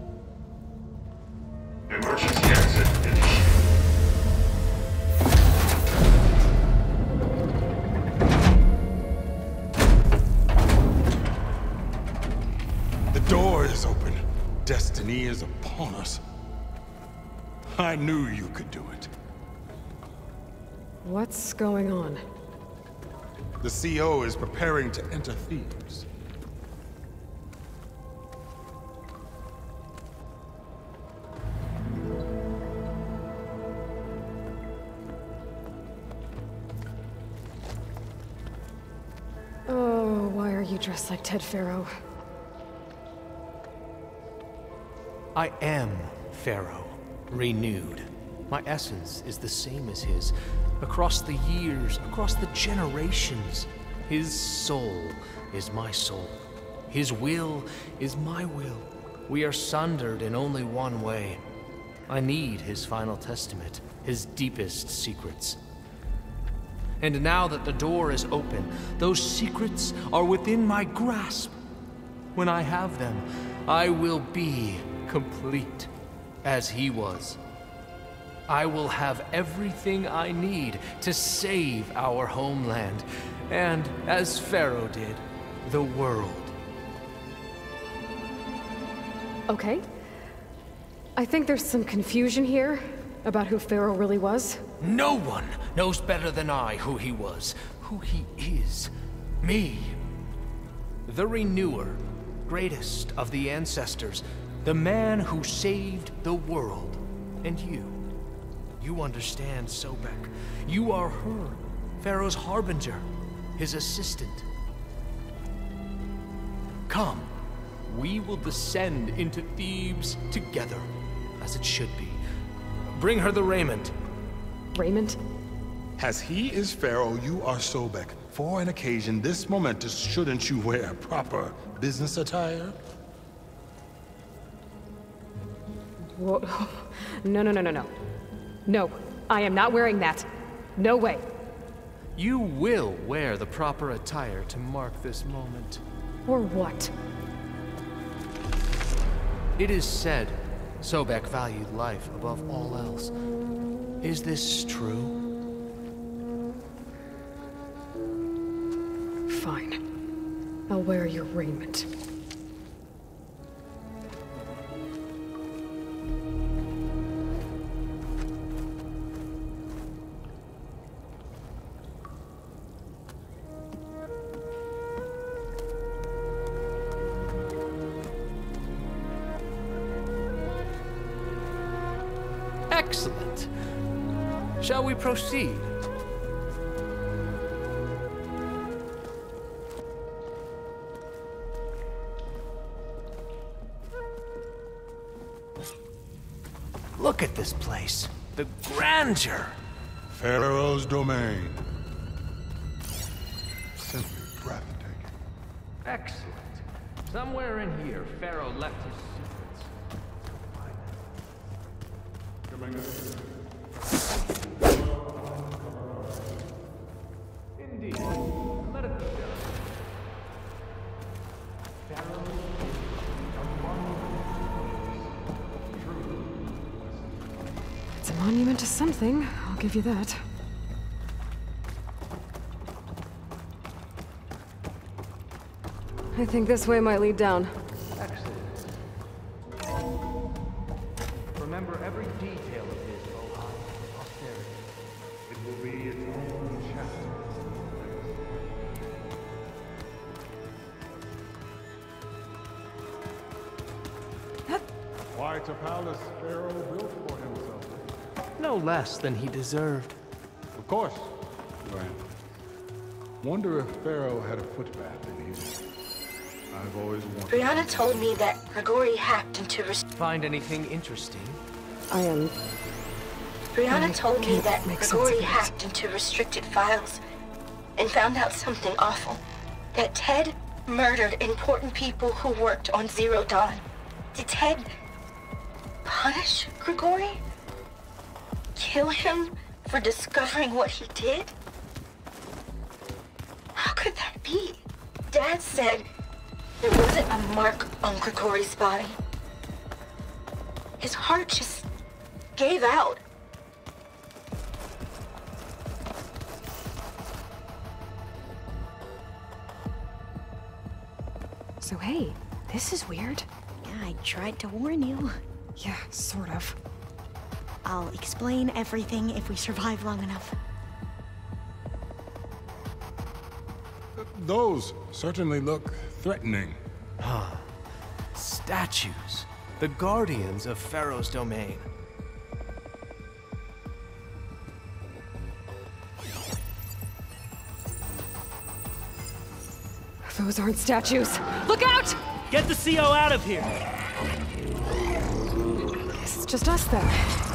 I knew you could do it. What's going on? The CEO is preparing to enter Thebes. Oh, why are you dressed like Ted Faro? I am Faro renewed. My essence is the same as his. Across the years, across the generations, his soul is my soul. His will is my will. We are sundered in only one way. I need his final testament, his deepest secrets. And now that the door is open, those secrets are within my grasp. When I have them, I will be complete, as he was. I will have everything I need to save our homeland, and, as Faro did, the world. Okay. I think there's some confusion here about who Faro really was. No one knows better than I who he was, who he is. Me. The Renewer, greatest of the ancestors, the man who saved the world. And you. You understand, Sobeck. You are her, Faro's harbinger, his assistant. Come, we will descend into Thebes together, as it should be. Bring her the raiment. Raiment? As he is Faro, you are Sobeck. For an occasion this momentous, shouldn't you wear proper business attire? Whoa. No, no, no, no, no. No, I am not wearing that. No way. You will wear the proper attire to mark this moment. Or what? It is said Sobeck valued life above all else. Is this true? Fine. I'll wear your raiment. Excellent. Shall we proceed? This place. The grandeur. Faro's domain. Simply breathtaking. Excellent. Somewhere in here, Faro left his secrets. Indeed. Let it be done. It's a monument to something, I'll give you that. I think this way might lead down. Less than he deserved. Of course, Grant. Wonder if Faro had a footbath in here. I've always wondered. Brianna told me that Grigori hacked into Find anything interesting? I am. Brianna I told me that make Grigori hacked into restricted files and found out something awful. That Ted murdered important people who worked on Zero Dawn. Did Ted punish Grigori? Kill him for discovering what he did? How could that be? Dad said there wasn't a mark on Grigori's body. His heart just gave out. So hey, this is weird. Yeah, I tried to warn you. Yeah, sort of. I'll explain everything if we survive long enough. Those certainly look threatening. Ah, statues. The guardians of Faro's domain. Those aren't statues. Look out! Get the CEO out of here! It's just us then.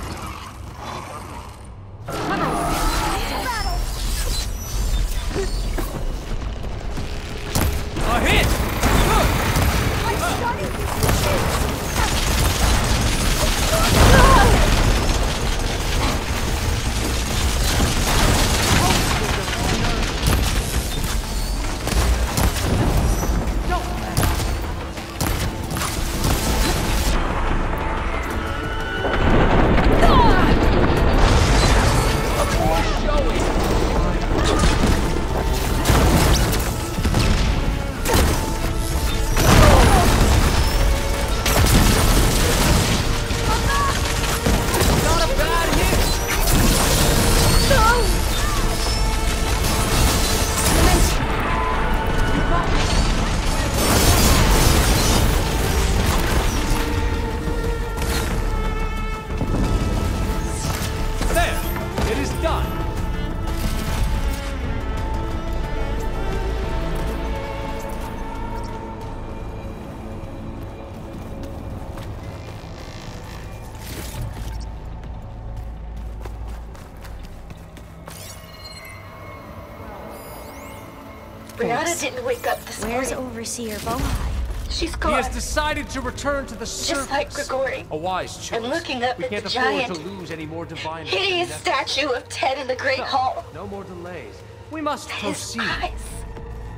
Overseer Bohai? She's He gone. has decided to return to the surface. Just like Grigori. A wise choice. I'm looking up We at can't the afford giant, to lose any more divine. hideous statue of Ted in the Great Hall. No more delays. We must His proceed. eyes.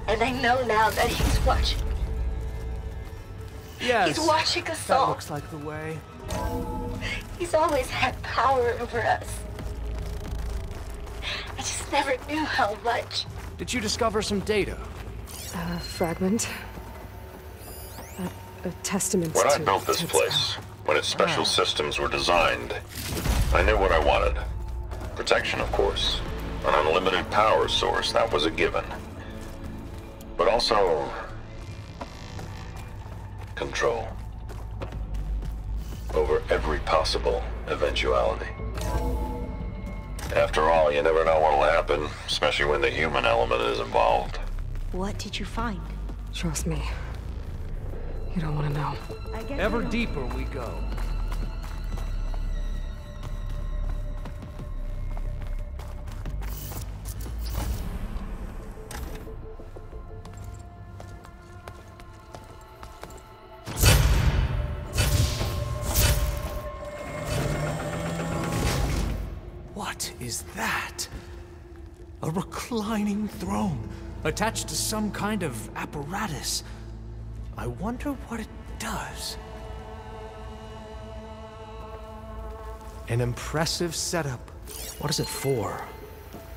And I know now that he's watching. Yes. He's watching us That all. looks like the way. He's always had power over us. I just never knew how much. Did you discover some data? A fragment. A, a testament When I built this place, when its special Ah. systems were designed, I knew what I wanted. Protection, of course. An unlimited power source, that was a given. But also... control. Over every possible eventuality. After all, you never know what'll happen, especially when the human element is involved. What did you find? Trust me. You don't want to know. I guess Ever I deeper we go. What is that? A reclining throne attached to some kind of apparatus. I wonder what it does. An impressive setup. What is it for?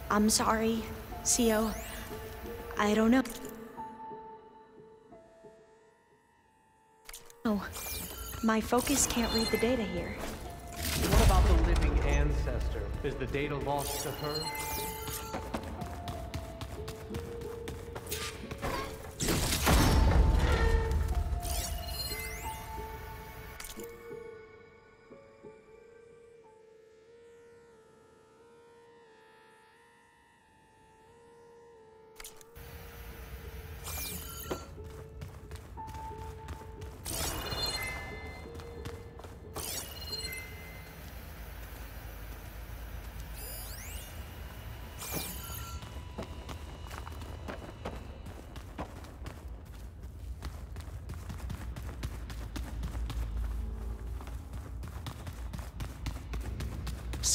I'm sorry, CEO. I don't know. Oh, my focus can't read the data here. What about the living ancestor? Is the data lost to her?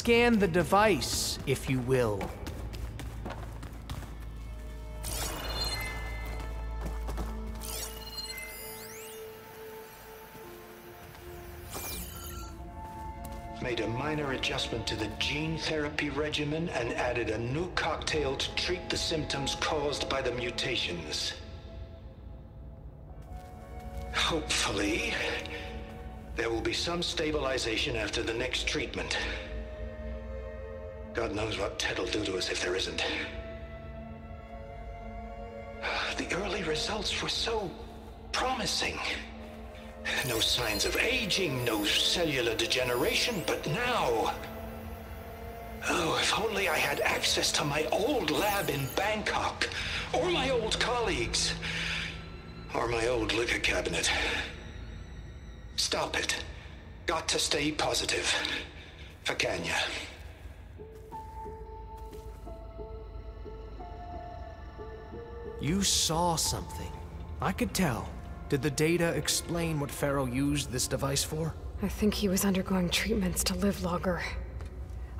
Scan the device, if you will. Made a minor adjustment to the gene therapy regimen and added a new cocktail to treat the symptoms caused by the mutations. Hopefully, there will be some stabilization after the next treatment. Knows what Ted will do to us if there isn't. The early results were so promising. No signs of aging, no cellular degeneration, but now... Oh, if only I had access to my old lab in Bangkok, or my old colleagues. or my old liquor cabinet. Stop it. Got to stay positive. Vakanya. You saw something. I could tell. Did the data explain what Faro used this device for? I think he was undergoing treatments to live longer.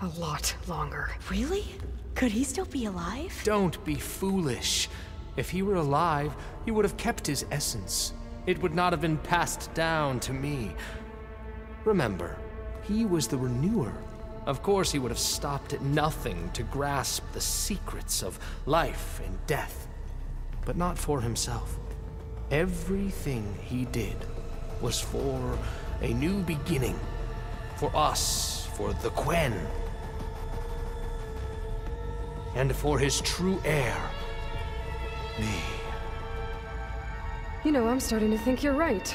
A lot longer. Really? Could he still be alive? Don't be foolish. If he were alive, he would have kept his essence. It would not have been passed down to me. Remember, he was the renewer. Of course, he would have stopped at nothing to grasp the secrets of life and death. But not for himself. Everything he did was for a new beginning. For us, for the Quen. And for his true heir, me. You know, I'm starting to think you're right.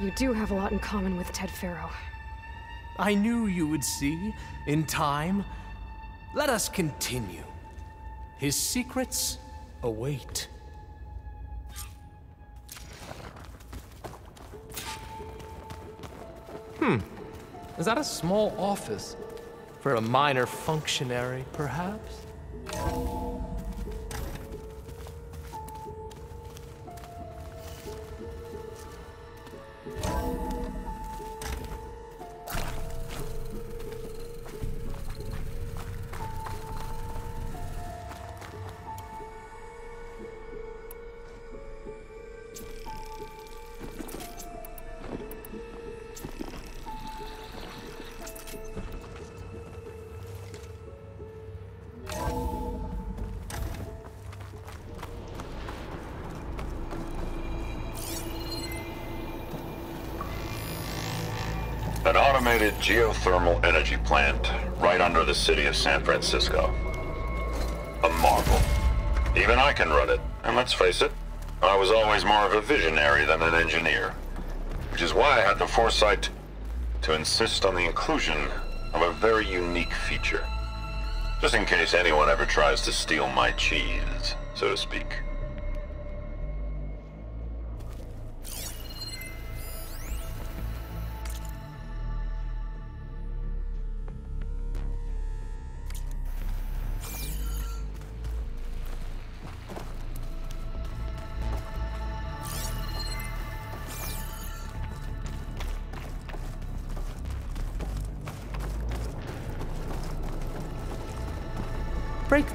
You do have a lot in common with Ted Faro. I knew you would see, in time. Let us continue. His secrets await. Hmm. Is that a small office? For a minor functionary, perhaps? Geothermal energy plant right under the city of San Francisco. A marvel. Even I can run it, and let's face it, I was always more of a visionary than an engineer. Which is why I had the foresight to insist on the inclusion of a very unique feature. Just in case anyone ever tries to steal my cheese, so to speak.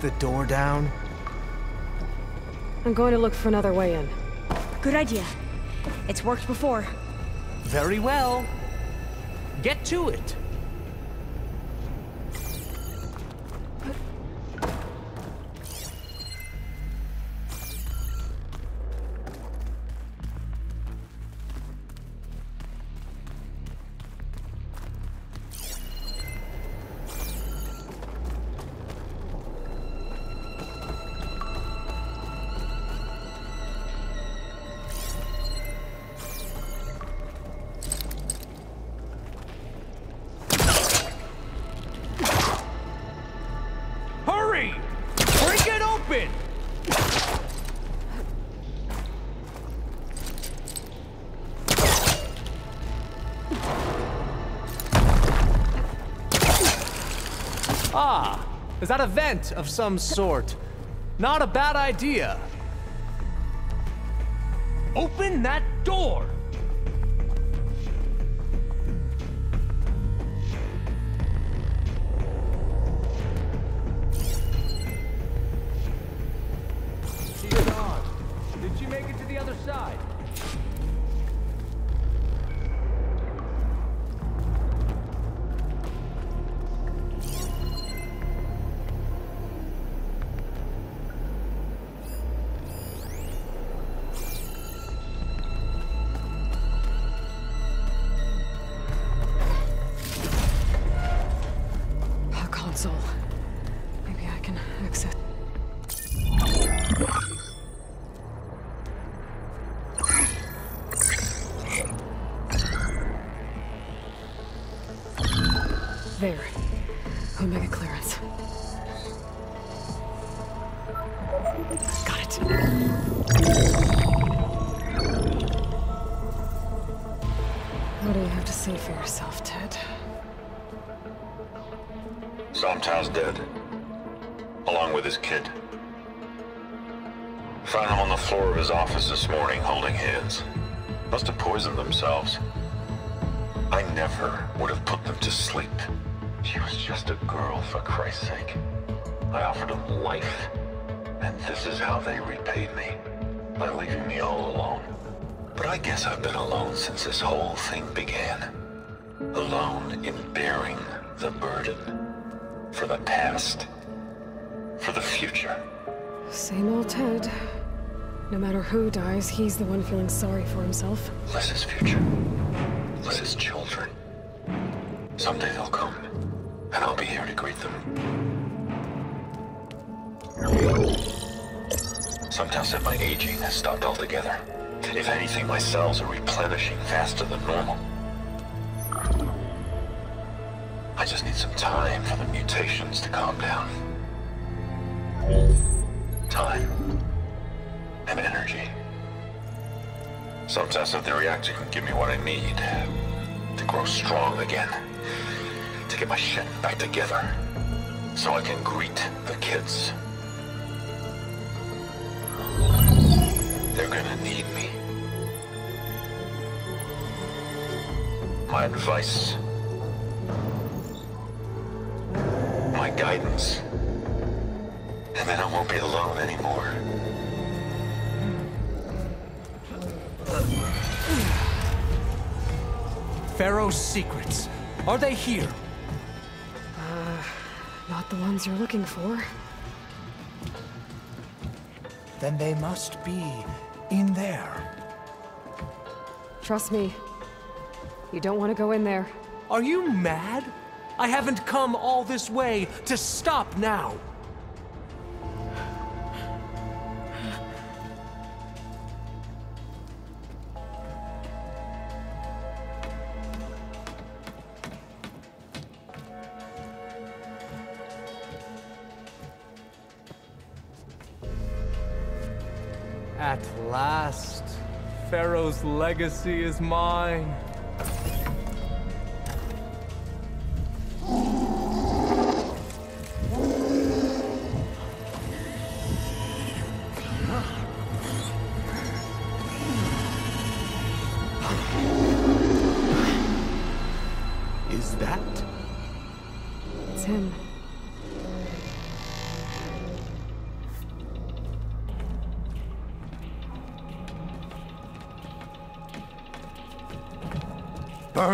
The door down. I'm going to look for another way in. Good idea. It's worked before. Very well. Get to it. Ah, is that a vent of some sort? Not a bad idea. Open that door! No matter who dies, he's the one feeling sorry for himself. Liz's future. Liz's children. Someday they'll come. And I'll be here to greet them. Somtow said my aging has stopped altogether. If anything, my cells are replenishing faster than normal. I just need some time for the mutations to calm down. Time. And energy. Somtow said the reactor can give me what I need. To grow strong again. To get my shit back together. So I can greet the kids. They're gonna need me. My advice. My guidance. And then I won't be alone anymore. Faro's secrets. Are they here? Uh, not the ones you're looking for. Then they must be in there. Trust me. You don't want to go in there. Are you mad? I haven't come all this way to stop now. Legacy is mine.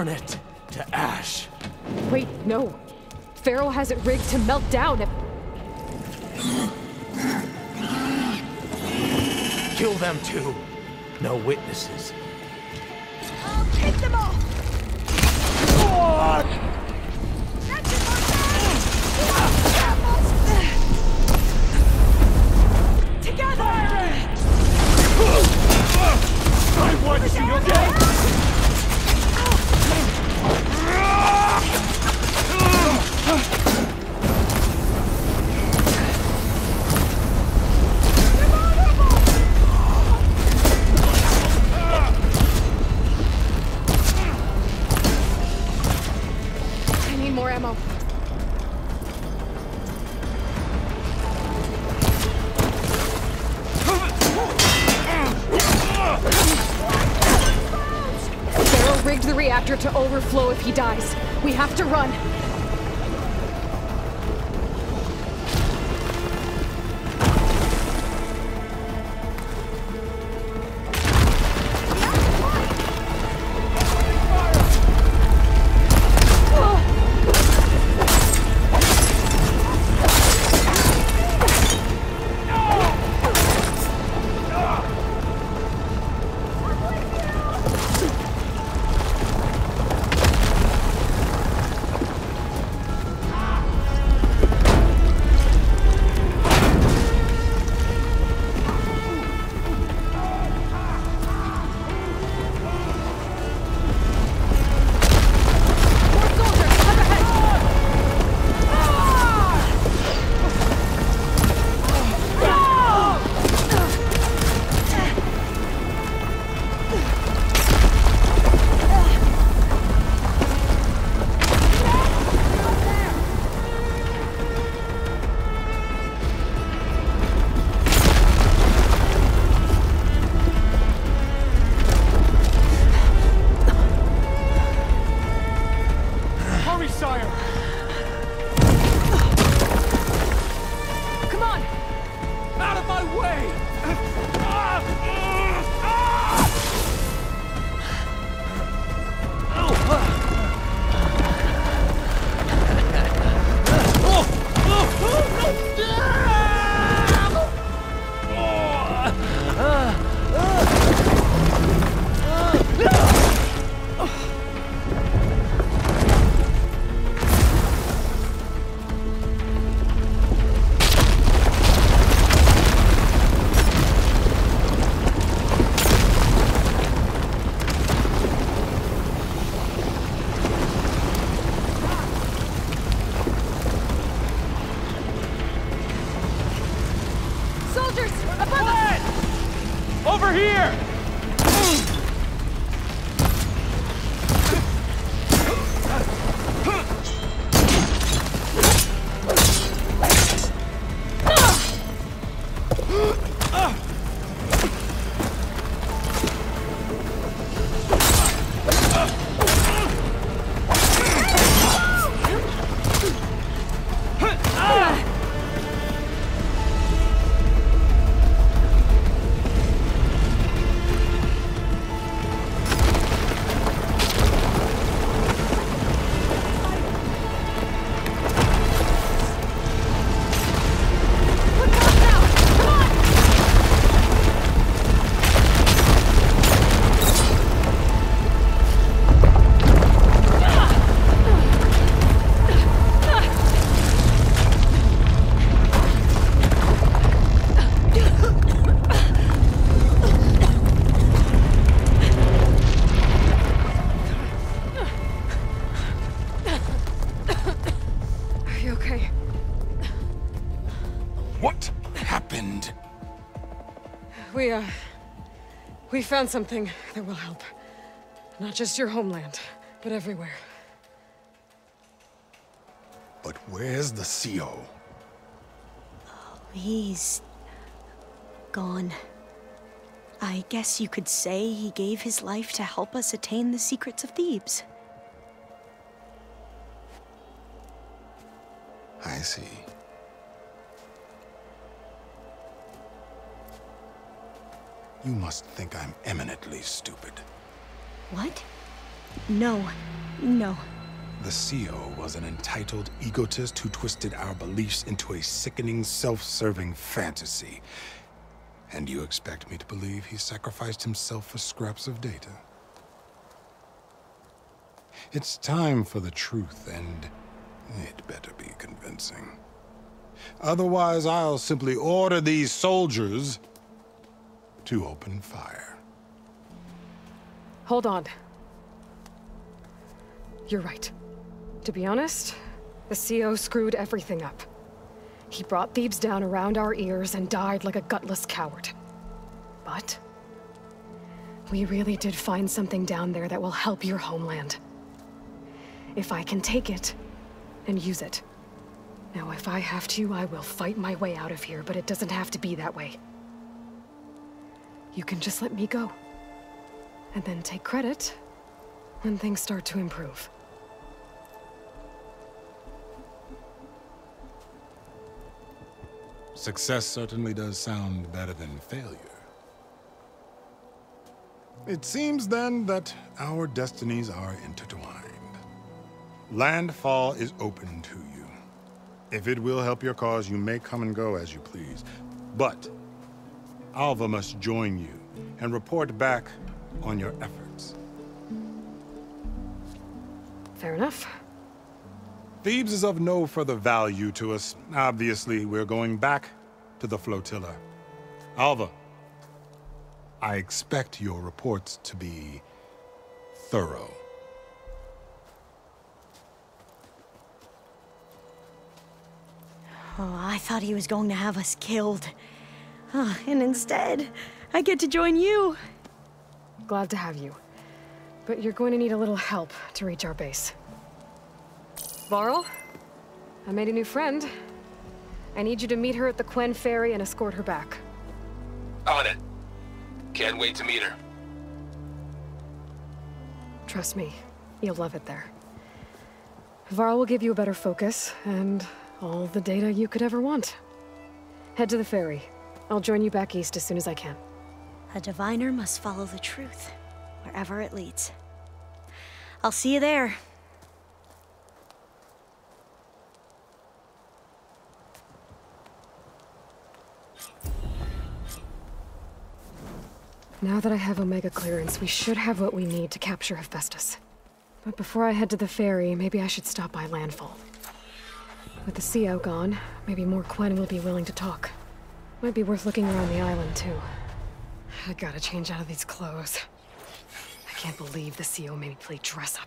Burn it to ash. Wait, no. Faro has it rigged to melt down if... Kill them too. No witnesses. We found something that will help. Not just your homeland, but everywhere. But where's the CEO? Oh, he's gone. I guess you could say he gave his life to help us attain the secrets of Thebes. I see. You must think I'm eminently stupid. What? No. No. The CEO was an entitled egotist who twisted our beliefs into a sickening, self-serving fantasy. And you expect me to believe he sacrificed himself for scraps of data? It's time for the truth, and it better be convincing. Otherwise, I'll simply order these soldiers to open fire. Hold on. You're right. To be honest, the CEO screwed everything up. He brought Thebes down around our ears and died like a gutless coward. But... We really did find something down there that will help your homeland. If I can take it, and use it. Now, if I have to, I will fight my way out of here, but it doesn't have to be that way. You can just let me go. And then take credit when things start to improve. Success certainly does sound better than failure. It seems then that our destinies are intertwined. Landfall is open to you. If it will help your cause, you may come and go as you please. But Alva must join you and report back on your efforts. Fair enough. Thebes is of no further value to us. Obviously, we're going back to the flotilla. Alva, I expect your reports to be thorough. Oh, I thought he was going to have us killed. Ah, and instead, I get to join you. Glad to have you. But you're going to need a little help to reach our base. Varl, I made a new friend. I need you to meet her at the Quen Ferry and escort her back. On it. Can't wait to meet her. Trust me, you'll love it there. Varl will give you a better focus, and all the data you could ever want. Head to the ferry. I'll join you back east as soon as I can. A diviner must follow the truth, wherever it leads. I'll see you there. Now that I have Omega clearance, we should have what we need to capture Hephaestus. But before I head to the ferry, maybe I should stop by Landfall. With the CEO gone, maybe more Quen will be willing to talk. Might be worth looking around the island, too. I gotta change out of these clothes. I can't believe the CEO made me play dress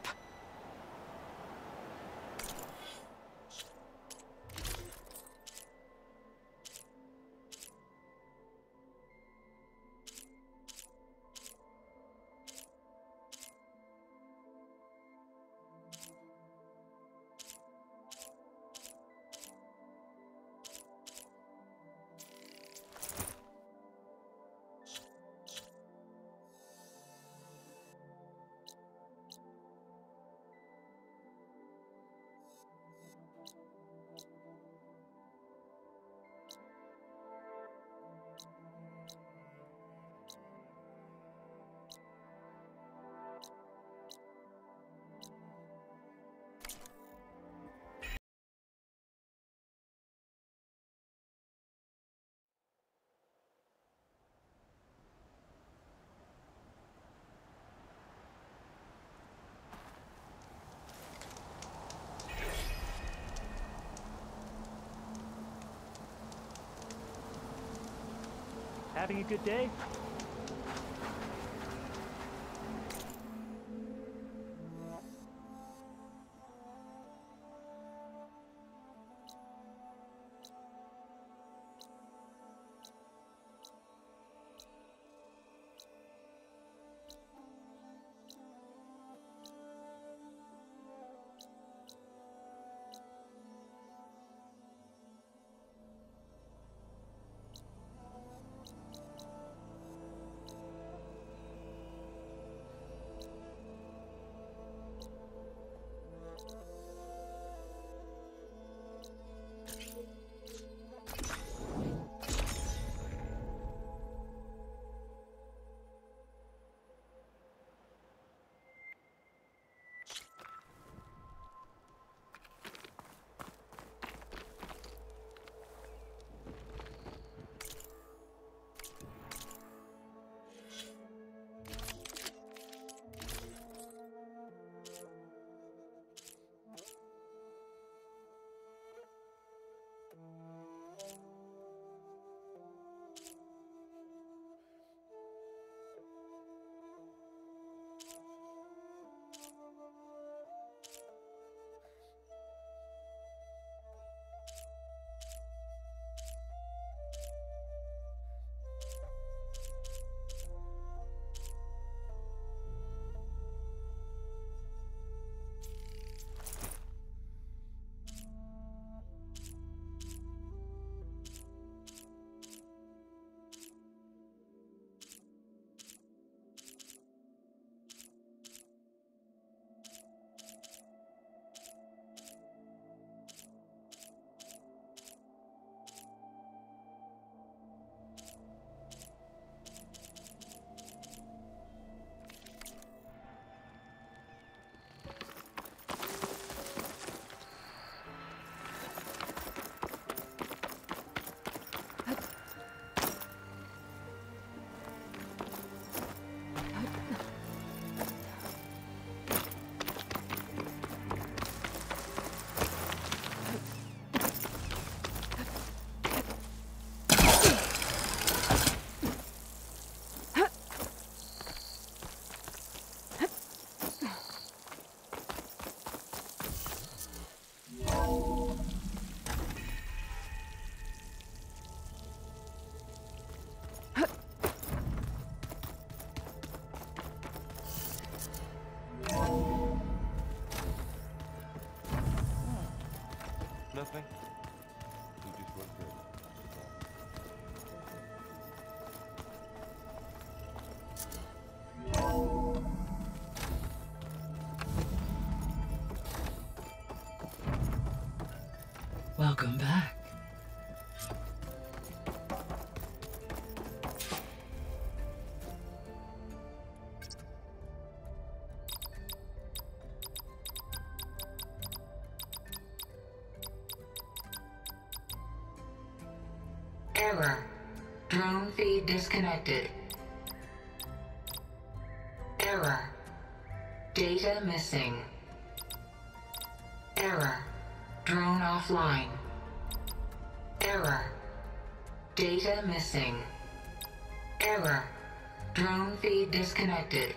Having a good day? Welcome back. Error. Drone feed disconnected. Error. Data missing. Error. Drone offline. Data missing. Error. Drone feed disconnected.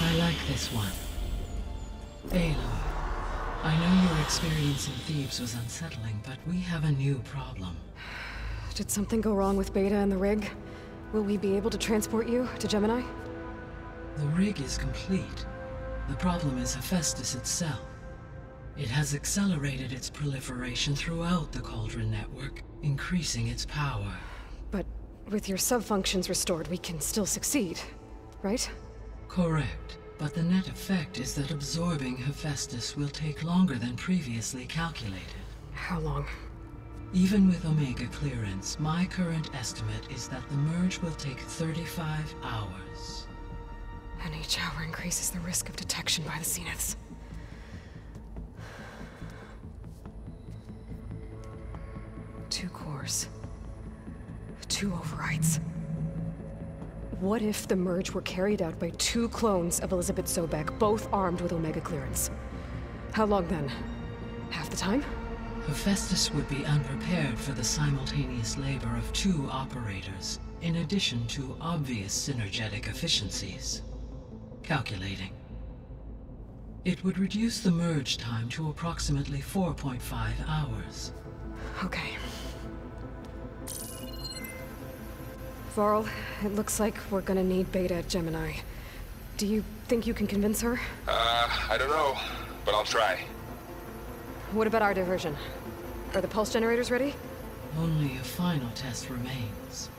I like this one. Aloy, I know your experience in Thebes was unsettling, but we have a new problem. Did something go wrong with Beta and the rig? Will we be able to transport you to Gemini? The rig is complete. The problem is Hephaestus itself. It has accelerated its proliferation throughout the Cauldron network, increasing its power. But with your sub-functions restored, we can still succeed, right? Correct. But the net effect is that absorbing Hephaestus will take longer than previously calculated. How long? Even with Omega clearance, my current estimate is that the merge will take 35 hours. And each hour increases the risk of detection by the Zeniths. Two cores. Two overrides. What if the merge were carried out by two clones of Elisabet Sobeck, both armed with Omega clearance? How long then? Half the time? Hephaestus would be unprepared for the simultaneous labor of two operators, in addition to obvious synergetic efficiencies. Calculating. It would reduce the merge time to approximately 4.5 hours. Okay. Varl, it looks like we're gonna need Beta at Gemini. Do you think you can convince her? Uh, I don't know, but I'll try. What about our diversion? Are the pulse generators ready? Only a final test remains.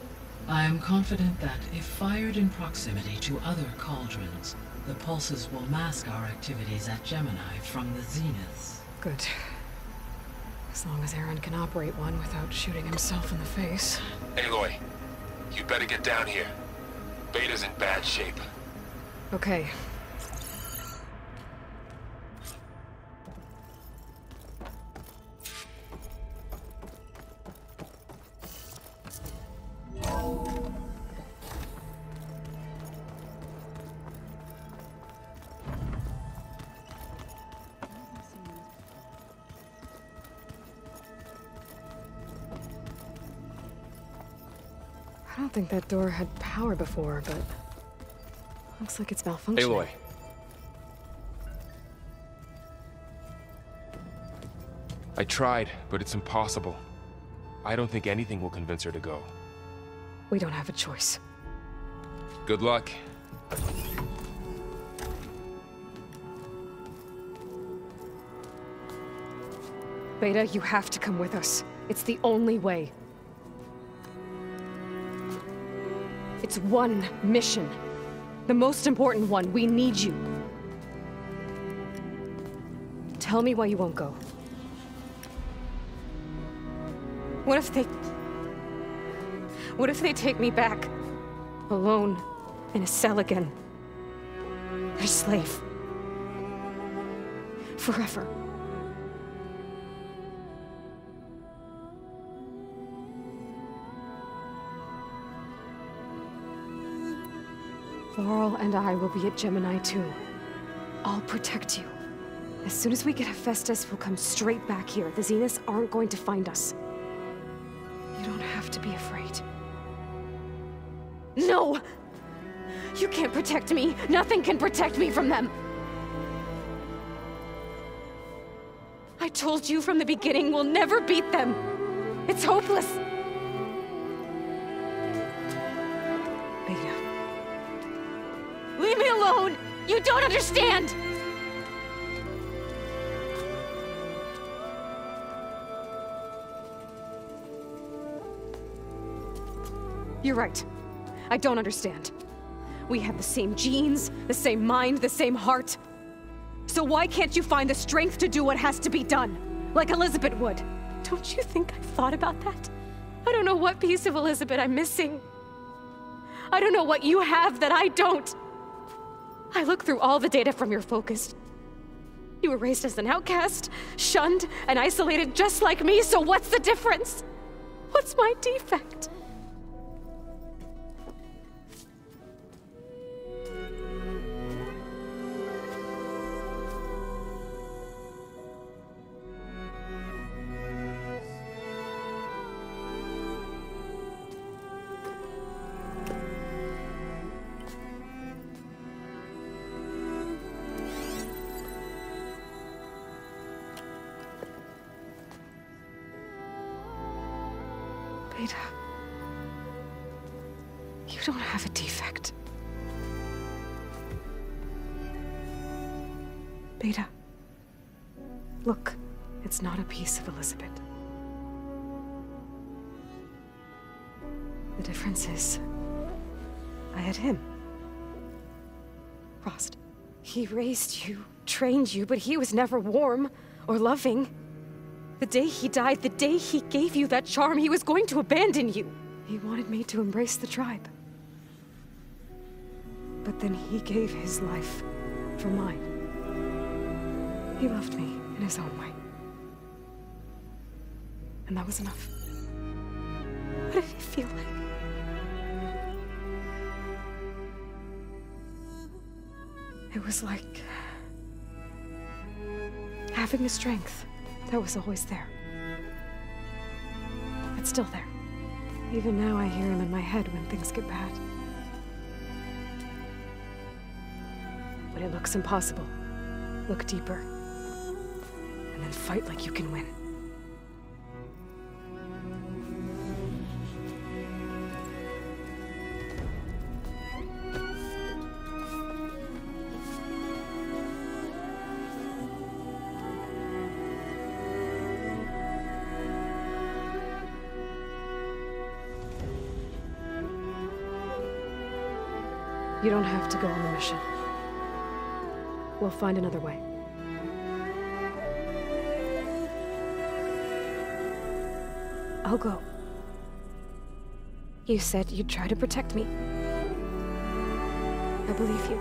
I am confident that if fired in proximity to other cauldrons, the pulses will mask our activities at Gemini from the zeniths. Good. As long as Erend can operate one without shooting himself in the face. Aloy, you better get down here. Beta's in bad shape. Okay. I don't think that door had power before, but looks like it's malfunctioning. Aloy. I tried, but it's impossible. I don't think anything will convince her to go. We don't have a choice. Good luck. Beta, you have to come with us. It's the only way. It's one mission. The most important one. We need you. Tell me why you won't go. What if they... What if they take me back? Alone. In a cell again. A slave. Forever. Laurel and I will be at Gemini too. I'll protect you. As soon as we get Hephaestus, we'll come straight back here. The Zeniths aren't going to find us. You don't have to be afraid. No! You can't protect me! Nothing can protect me from them! I told you from the beginning we'll never beat them! It's hopeless! Understand! You're right. I don't understand. We have the same genes, the same mind, the same heart. So why can't you find the strength to do what has to be done? Like Elisabet would. Don't you think I've thought about that? I don't know what piece of Elisabet I'm missing. I don't know what you have that I don't. I look through all the data from your focus. You were raised as an outcast, shunned, and isolated just like me, so what's the difference? What's my defect? Raised you, trained you, but he was never warm or loving. The day he died, the day he gave you that charm, he was going to abandon you. He wanted me to embrace the tribe. But then he gave his life for mine. He loved me in his own way. And that was enough. What did it feel like? It was like having a strength that was always there. It's still there. Even now I hear him in my head when things get bad. When it looks impossible, look deeper. And then fight like you can win. Have to go on the mission. We'll find another way. I'll go. You said you'd try to protect me. I believe you.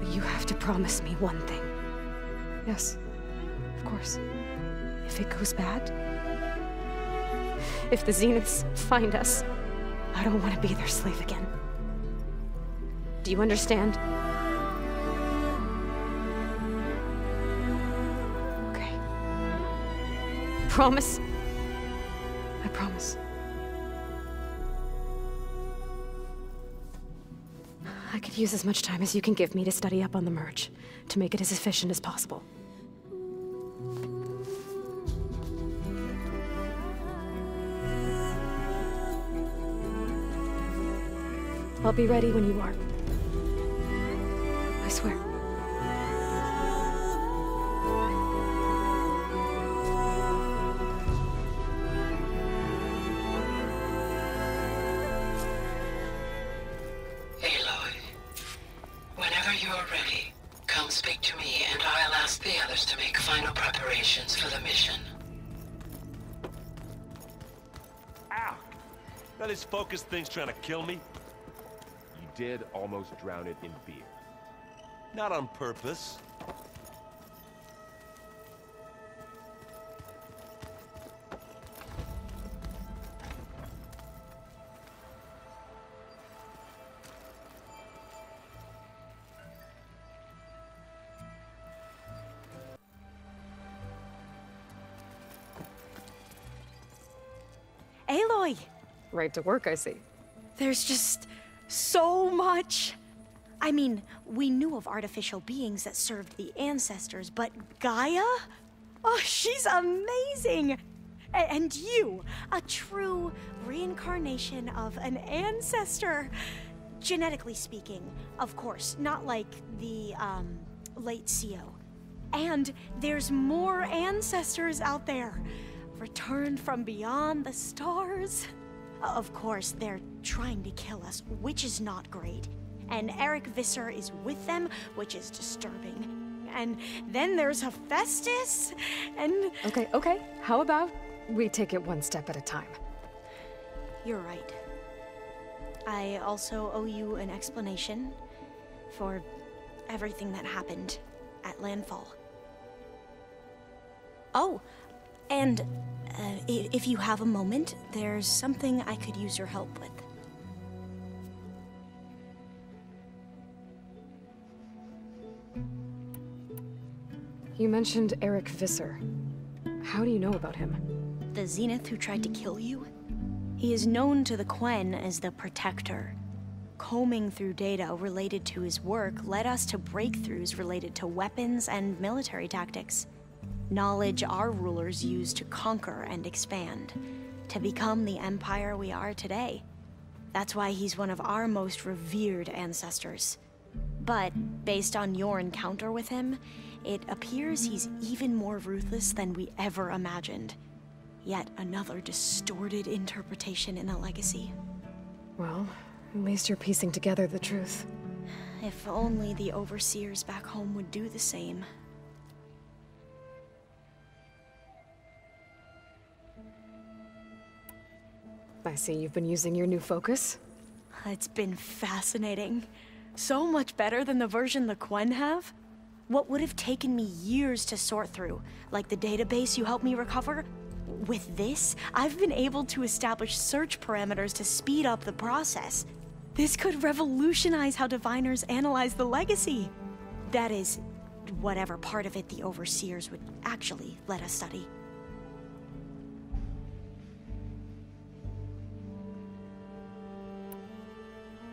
But you have to promise me one thing. Yes, of course. If it goes bad, if the Zeniths find us, I don't want to be their slave again. Do you understand? Okay. Promise? I promise. I could use as much time as you can give me to study up on the merge, to make it as efficient as possible. I'll be ready when you are. I swear. Aloy, whenever you are ready, come speak to me and I'll ask the others to make final preparations for the mission. Ow! That this focus thing's trying to kill me? You did almost drown it in beer. Not on purpose. Aloy! Right to work, I see. There's just so much. I mean, we knew of artificial beings that served the ancestors, but Gaia? Oh, she's amazing! A- and you, a true reincarnation of an ancestor. Genetically speaking, of course, not like the, um, late CEO. And there's more ancestors out there, returned from beyond the stars. Of course, they're trying to kill us, which is not great. And Erik Visser is with them, which is disturbing. and then there's Hephaestus, and. Okay, okay. How about we take it one step at a time? You're right. I also owe you an explanation for everything that happened at Landfall. Oh, and uh, if you have a moment, there's something I could use your help with. You mentioned Erik Visser. How do you know about him? The Zenith who tried to kill you? He is known to the Quen as the Protector. Combing through data related to his work led us to breakthroughs related to weapons and military tactics. Knowledge our rulers used to conquer and expand, to become the empire we are today. That's why he's one of our most revered ancestors. But, based on your encounter with him, it appears he's even more ruthless than we ever imagined. Yet another distorted interpretation in the legacy. Well, at least you're piecing together the truth. If only the overseers back home would do the same. I see you've been using your new focus. It's been fascinating. So much better than the version the Quen have. What would have taken me years to sort through, like the database you helped me recover, with this, I've been able to establish search parameters to speed up the process. This could revolutionize how diviners analyze the legacy. That is, whatever part of it the overseers would actually let us study.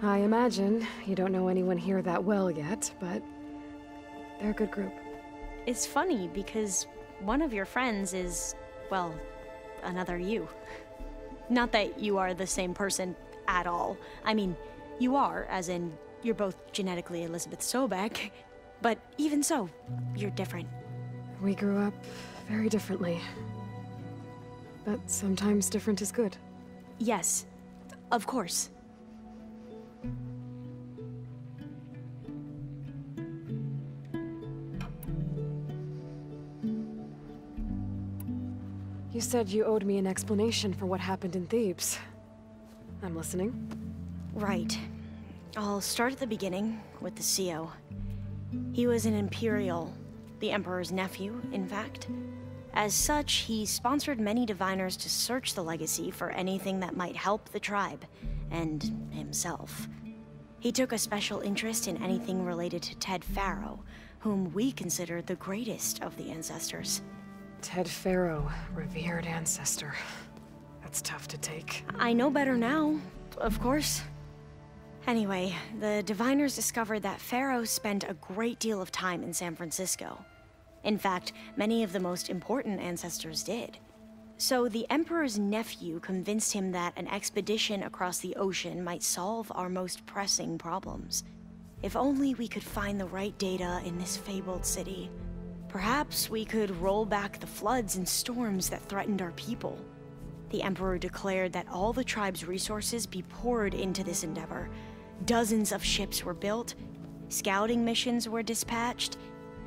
I imagine you don't know anyone here that well yet, but they're a good group. It's funny because one of your friends is, well, another you. Not that you are the same person at all. I mean, you are, as in, you're both genetically Elisabet Sobeck, but even so, you're different. We grew up very differently. But sometimes different is good. Yes, of course. You said you owed me an explanation for what happened in Thebes. I'm listening. Right. I'll start at the beginning with the CEO. He was an Imperial, the Emperor's nephew, in fact. As such, he sponsored many diviners to search the legacy for anything that might help the tribe, and himself. He took a special interest in anything related to Ted Faro, whom we consider the greatest of the ancestors. Ted Faro, revered ancestor. That's tough to take. I know better now, of course. Anyway, the diviners discovered that Faro spent a great deal of time in San Francisco. In fact, many of the most important ancestors did. So the Emperor's nephew convinced him that an expedition across the ocean might solve our most pressing problems. If only we could find the right data in this fabled city. Perhaps we could roll back the floods and storms that threatened our people. The Emperor declared that all the tribe's resources be poured into this endeavor. Dozens of ships were built, scouting missions were dispatched,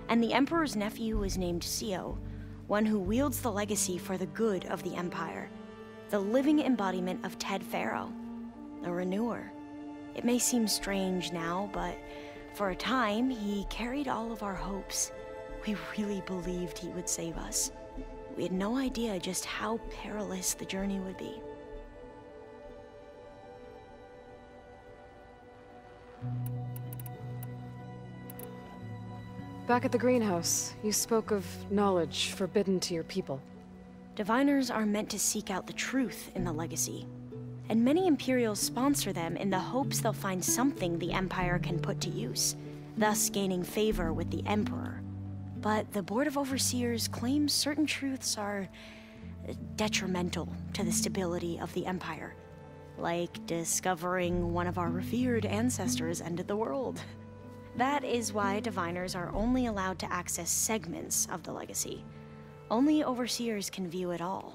and the Emperor's nephew was named CEO, one who wields the legacy for the good of the Empire. The living embodiment of Ted Faro, a renewer. It may seem strange now, but for a time, he carried all of our hopes. We really believed he would save us. We had no idea just how perilous the journey would be. Back at the greenhouse, you spoke of knowledge forbidden to your people. Diviners are meant to seek out the truth in the legacy, and many Imperials sponsor them in the hopes they'll find something the Empire can put to use, thus gaining favor with the Emperor. But the Board of Overseers claims certain truths are detrimental to the stability of the Empire, like discovering one of our revered ancestors ended the world. That is why diviners are only allowed to access segments of the legacy. Only overseers can view it all.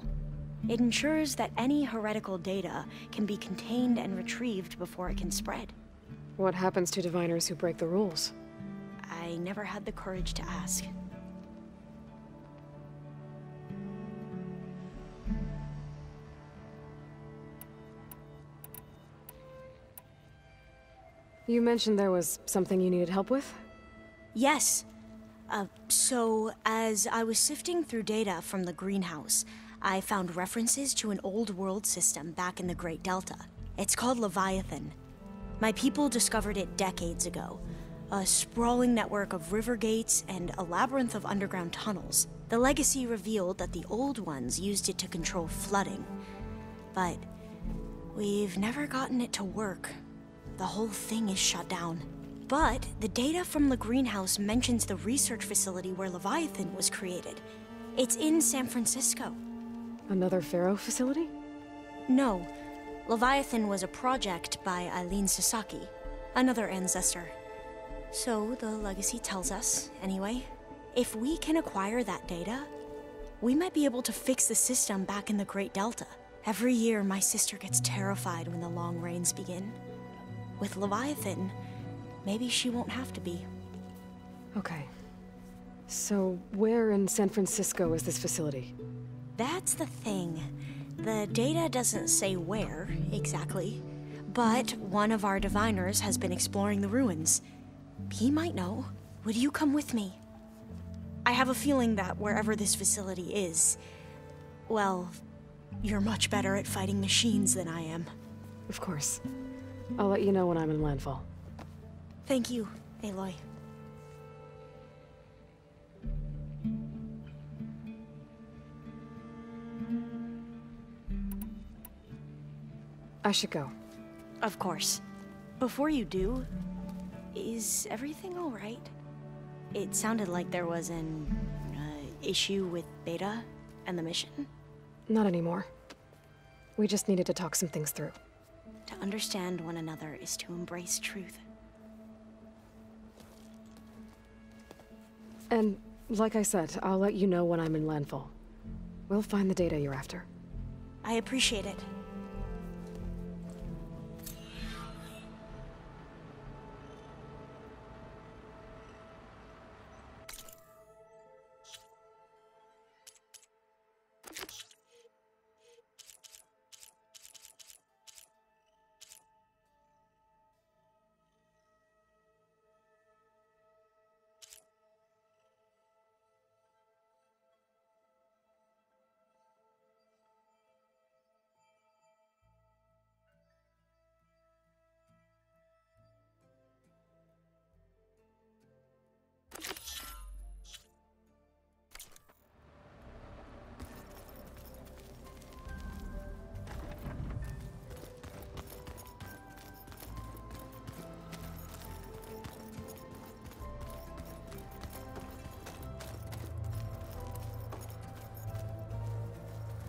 It ensures that any heretical data can be contained and retrieved before it can spread. What happens to diviners who break the rules? I never had the courage to ask. You mentioned there was something you needed help with? Yes. Uh, so, as I was sifting through data from the greenhouse, I found references to an old world system back in the Great Delta. It's called Leviathan. My people discovered it decades ago. A sprawling network of river gates and a labyrinth of underground tunnels. The legacy revealed that the old ones used it to control flooding. But we've never gotten it to work. The whole thing is shut down. But the data from the greenhouse mentions the research facility where Leviathan was created. It's in San Francisco. Another Faro facility? No. Leviathan was a project by Eileen Sasaki, another ancestor. So the legacy tells us, anyway. If we can acquire that data, we might be able to fix the system back in the Great Delta. Every year, my sister gets terrified when the long rains begin. With Leviathan, maybe she won't have to be. Okay. So, where in San Francisco is this facility? That's the thing. The data doesn't say where, exactly. But one of our diviners has been exploring the ruins. He might know. Would you come with me? I have a feeling that wherever this facility is, well, you're much better at fighting machines than I am. Of course. I'll let you know when I'm in landfall. Thank you, Aloy. I should go. Of course. Before you do, is everything alright? It sounded like there was an uh, issue with Beta and the mission. Not anymore. We just needed to talk some things through. To understand one another is to embrace truth. And, like I said, I'll let you know when I'm in landfall. We'll find the data you're after. I appreciate it.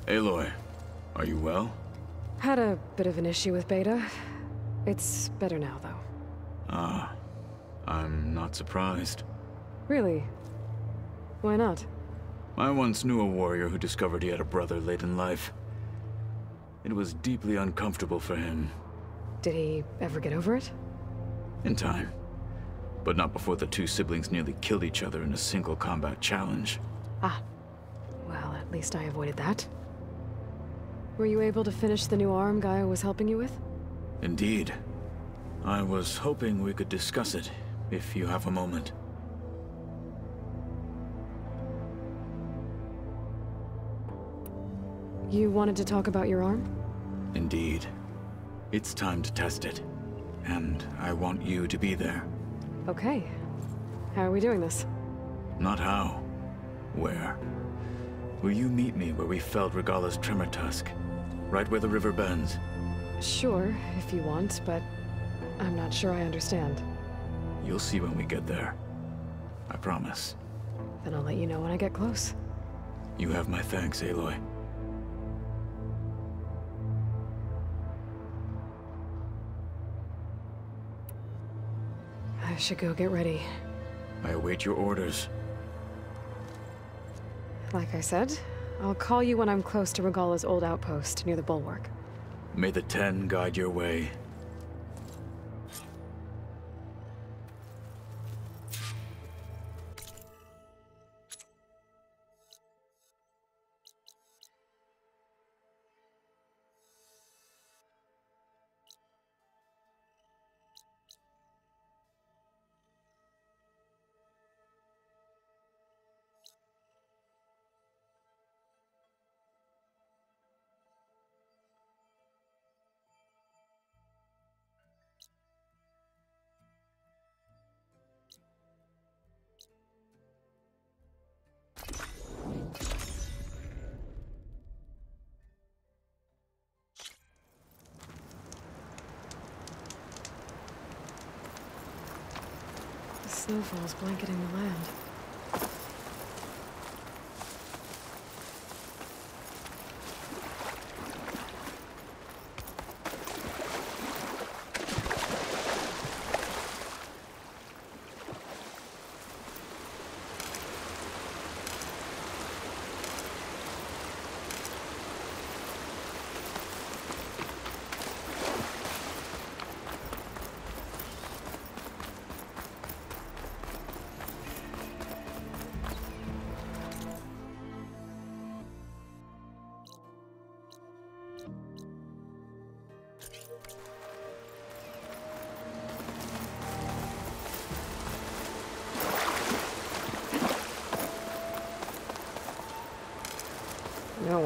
Aloy, are you well? Had a bit of an issue with Beta. It's better now, though. Ah, I'm not surprised. Really? Why not? I once knew a warrior who discovered he had a brother late in life. It was deeply uncomfortable for him. Did he ever get over it? In time. But not before the two siblings nearly killed each other in a single combat challenge. Ah. Well, at least I avoided that. Were you able to finish the new arm Gaia was helping you with? Indeed. I was hoping we could discuss it, if you have a moment. You wanted to talk about your arm? Indeed. It's time to test it. And I want you to be there. Okay. How are we doing this? Not how. Where. Will you meet me where we felled Regalla's tremor tusk? Right where the river bends? Sure, if you want, but I'm not sure I understand. You'll see when we get there. I promise. Then I'll let you know when I get close. You have my thanks, Aloy. I should go get ready. I await your orders. Like I said, I'll call you when I'm close to Regalla's old outpost near the bulwark. May the Ten guide your way. Blanketing the land.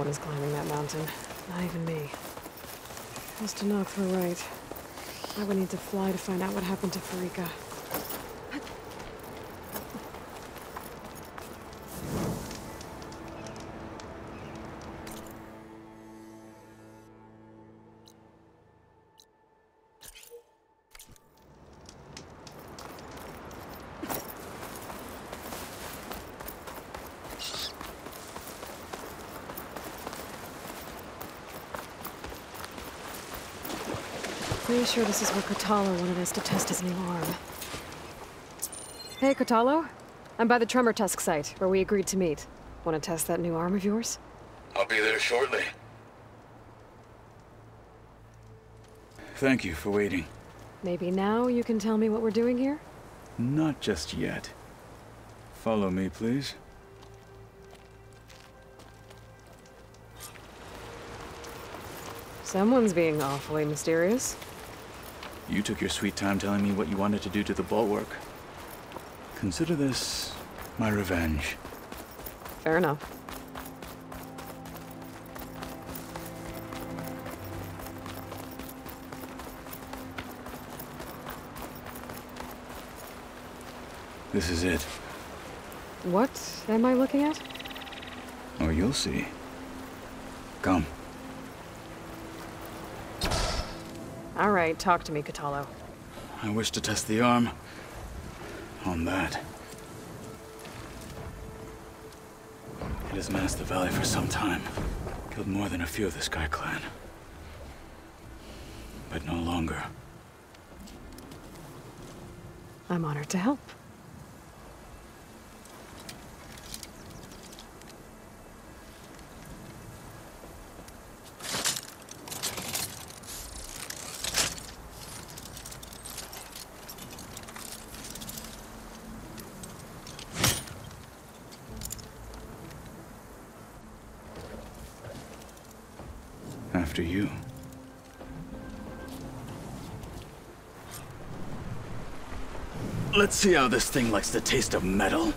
One is climbing that mountain. Not even me. To knock her right. I would need to fly to find out what happened to Farika. I'm pretty sure this is where Kotallo wanted us to test his new arm. Hey, Kotallo. I'm by the Tremor Tusk site, where we agreed to meet. Want to test that new arm of yours? I'll be there shortly. Thank you for waiting. Maybe now you can tell me what we're doing here? Not just yet. Follow me, please. Someone's being awfully mysterious. You took your sweet time telling me what you wanted to do to the bulwark. Consider this my revenge. Fair enough. This is it. What am I looking at? Oh, you'll see. Come. All right, talk to me, Kotallo. I wish to test the arm. On that. It has menaced the valley for some time. Killed more than a few of the Sky Clan. But no longer. I'm honored to help. After you. Let's see how this thing likes the taste of metal.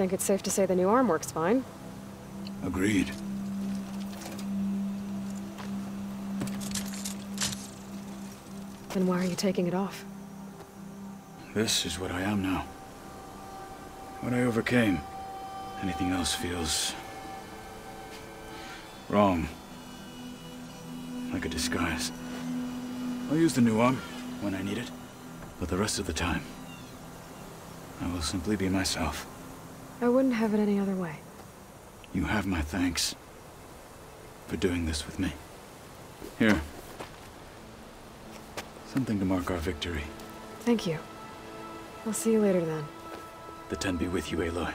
Think it's safe to say the new arm works fine. Agreed. Then why are you taking it off? This is what I am now. What I overcame. Anything else feels... wrong. Like a disguise. I'll use the new arm when I need it, but the rest of the time, I will simply be myself. I wouldn't have it any other way. You have my thanks for doing this with me. Here. Something to mark our victory. Thank you. I'll see you later then. The Ten be with you, Aloy.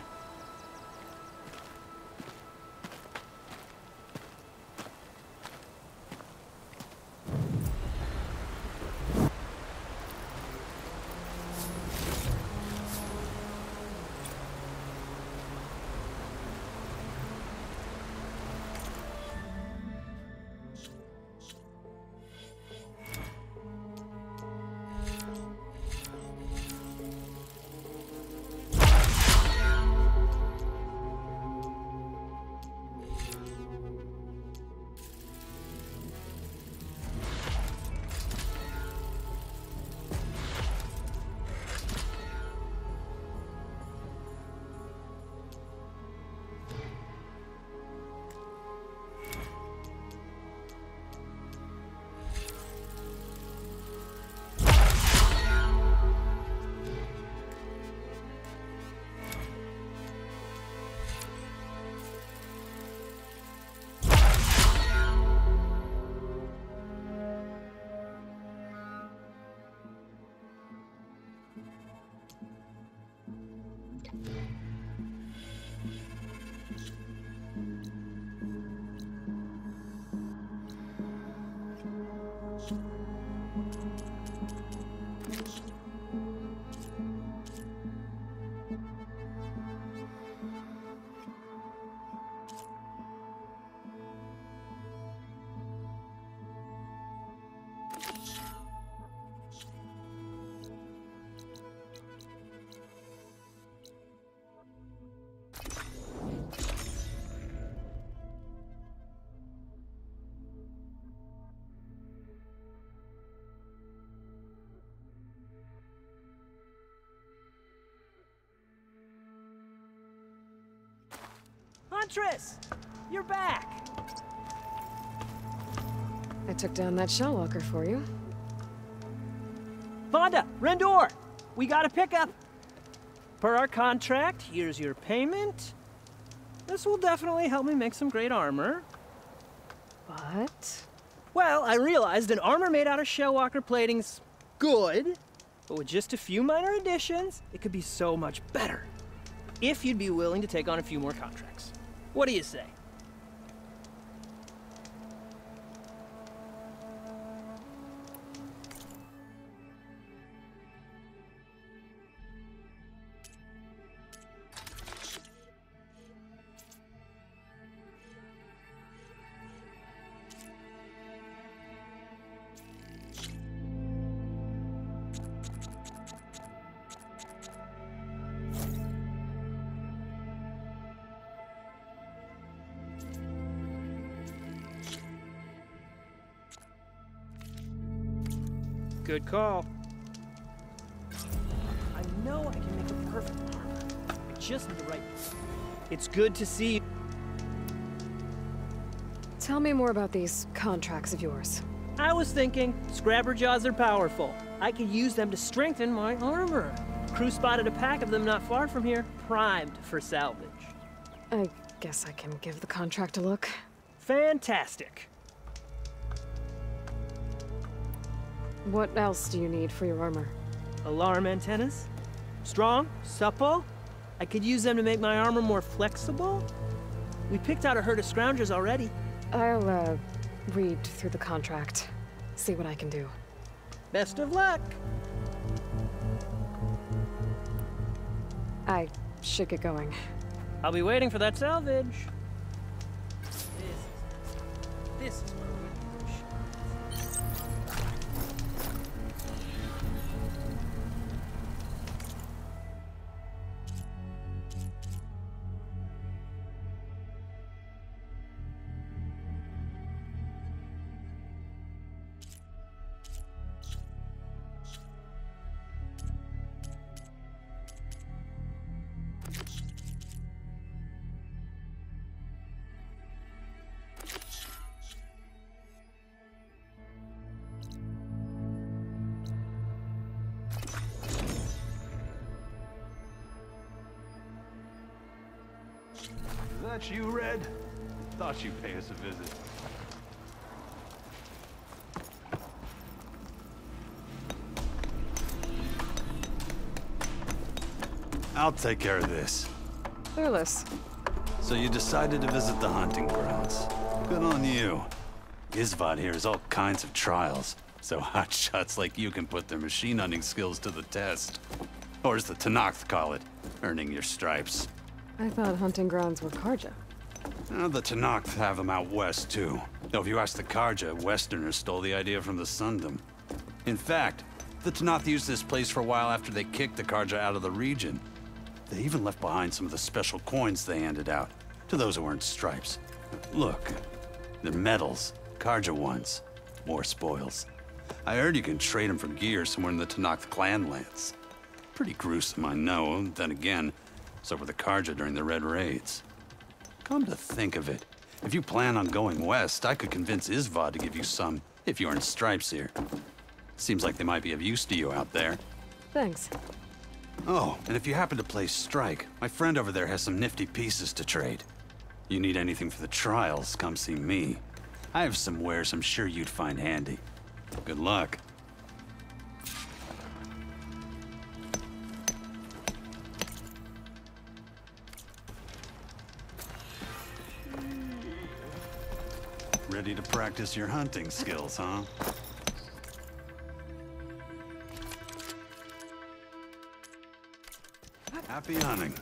Huntress! You're back! I took down that shell walker for you. Vonda! Rendor! We got a pickup! Per our contract, here's your payment. This will definitely help me make some great armor. But? Well, I realized an armor made out of Shellwalker plating's good, but with just a few minor additions, it could be so much better. If you'd be willing to take on a few more contracts. What do you say? Good call. I know I can make a perfect armor. I just need the right. It's good to see you. Tell me more about these contracts of yours. I was thinking, Clamberjaws are powerful. I could use them to strengthen my armor. Crew spotted a pack of them not far from here, primed for salvage. I guess I can give the contract a look. Fantastic. What else do you need for your armor? Alarm antennas? Strong? Supple? I could use them to make my armor more flexible? We picked out a herd of scroungers already. I'll, uh, read through the contract. See what I can do. Best of luck! I should get going. I'll be waiting for that salvage. Us a visit. I'll take care of this. Fearless. So you decided to visit the hunting grounds. Good on you. Isvad here has all kinds of trials, so hotshots like you can put their machine hunting skills to the test. Or as the Tenakth call it, earning your stripes. I thought hunting grounds were Carja. Uh, the Tenakth have them out west, too. Though if you ask the Carja, Westerners stole the idea from the Sundom. In fact, the Tenakth used this place for a while after they kicked the Carja out of the region. They even left behind some of the special coins they handed out, to those who earned stripes. Look, they're medals, Carja ones. More spoils. I heard you can trade them for gear somewhere in the Tenakth clan lands. Pretty gruesome, I know. Then again, so were the Carja during the Red Raids. Come to think of it, if you plan on going west, I could convince Isvad to give you some, if you are in stripes here. Seems like they might be of use to you out there. Thanks. Oh, and if you happen to play Strike, my friend over there has some nifty pieces to trade. You need anything for the trials, come see me. I have some wares I'm sure you'd find handy. Good luck. Ready to practice your hunting skills, huh? Happy hunting.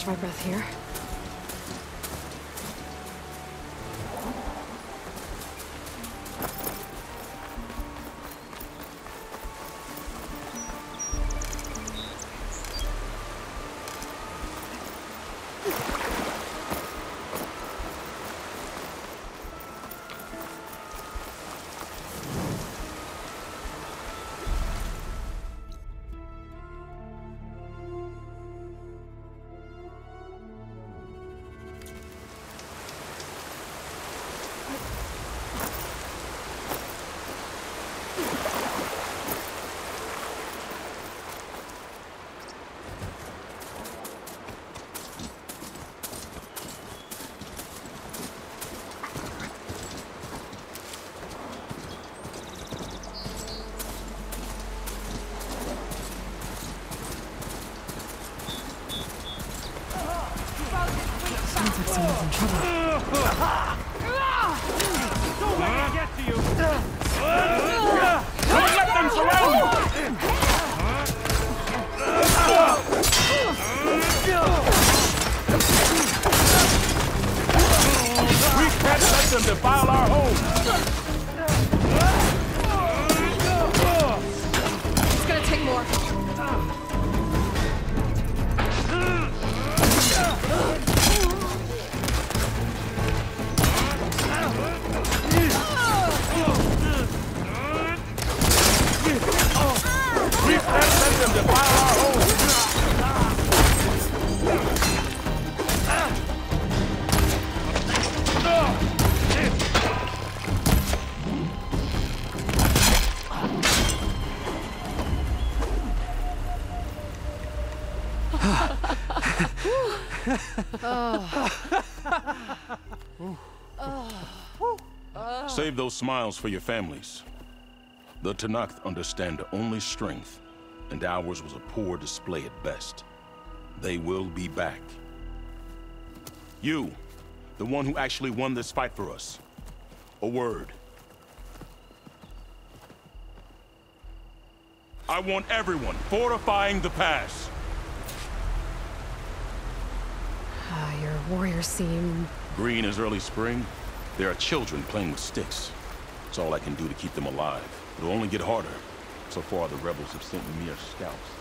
Catch my breath here. Save those smiles for your families. The Tenakth understand only strength, and ours was a poor display at best. They will be back. You, the one who actually won this fight for us. A word. I want everyone fortifying the pass. Ah, your warriors seem... Green as early spring. There are children playing with sticks. It's all I can do to keep them alive. It'll only get harder. So far, the rebels have sent mere scouts.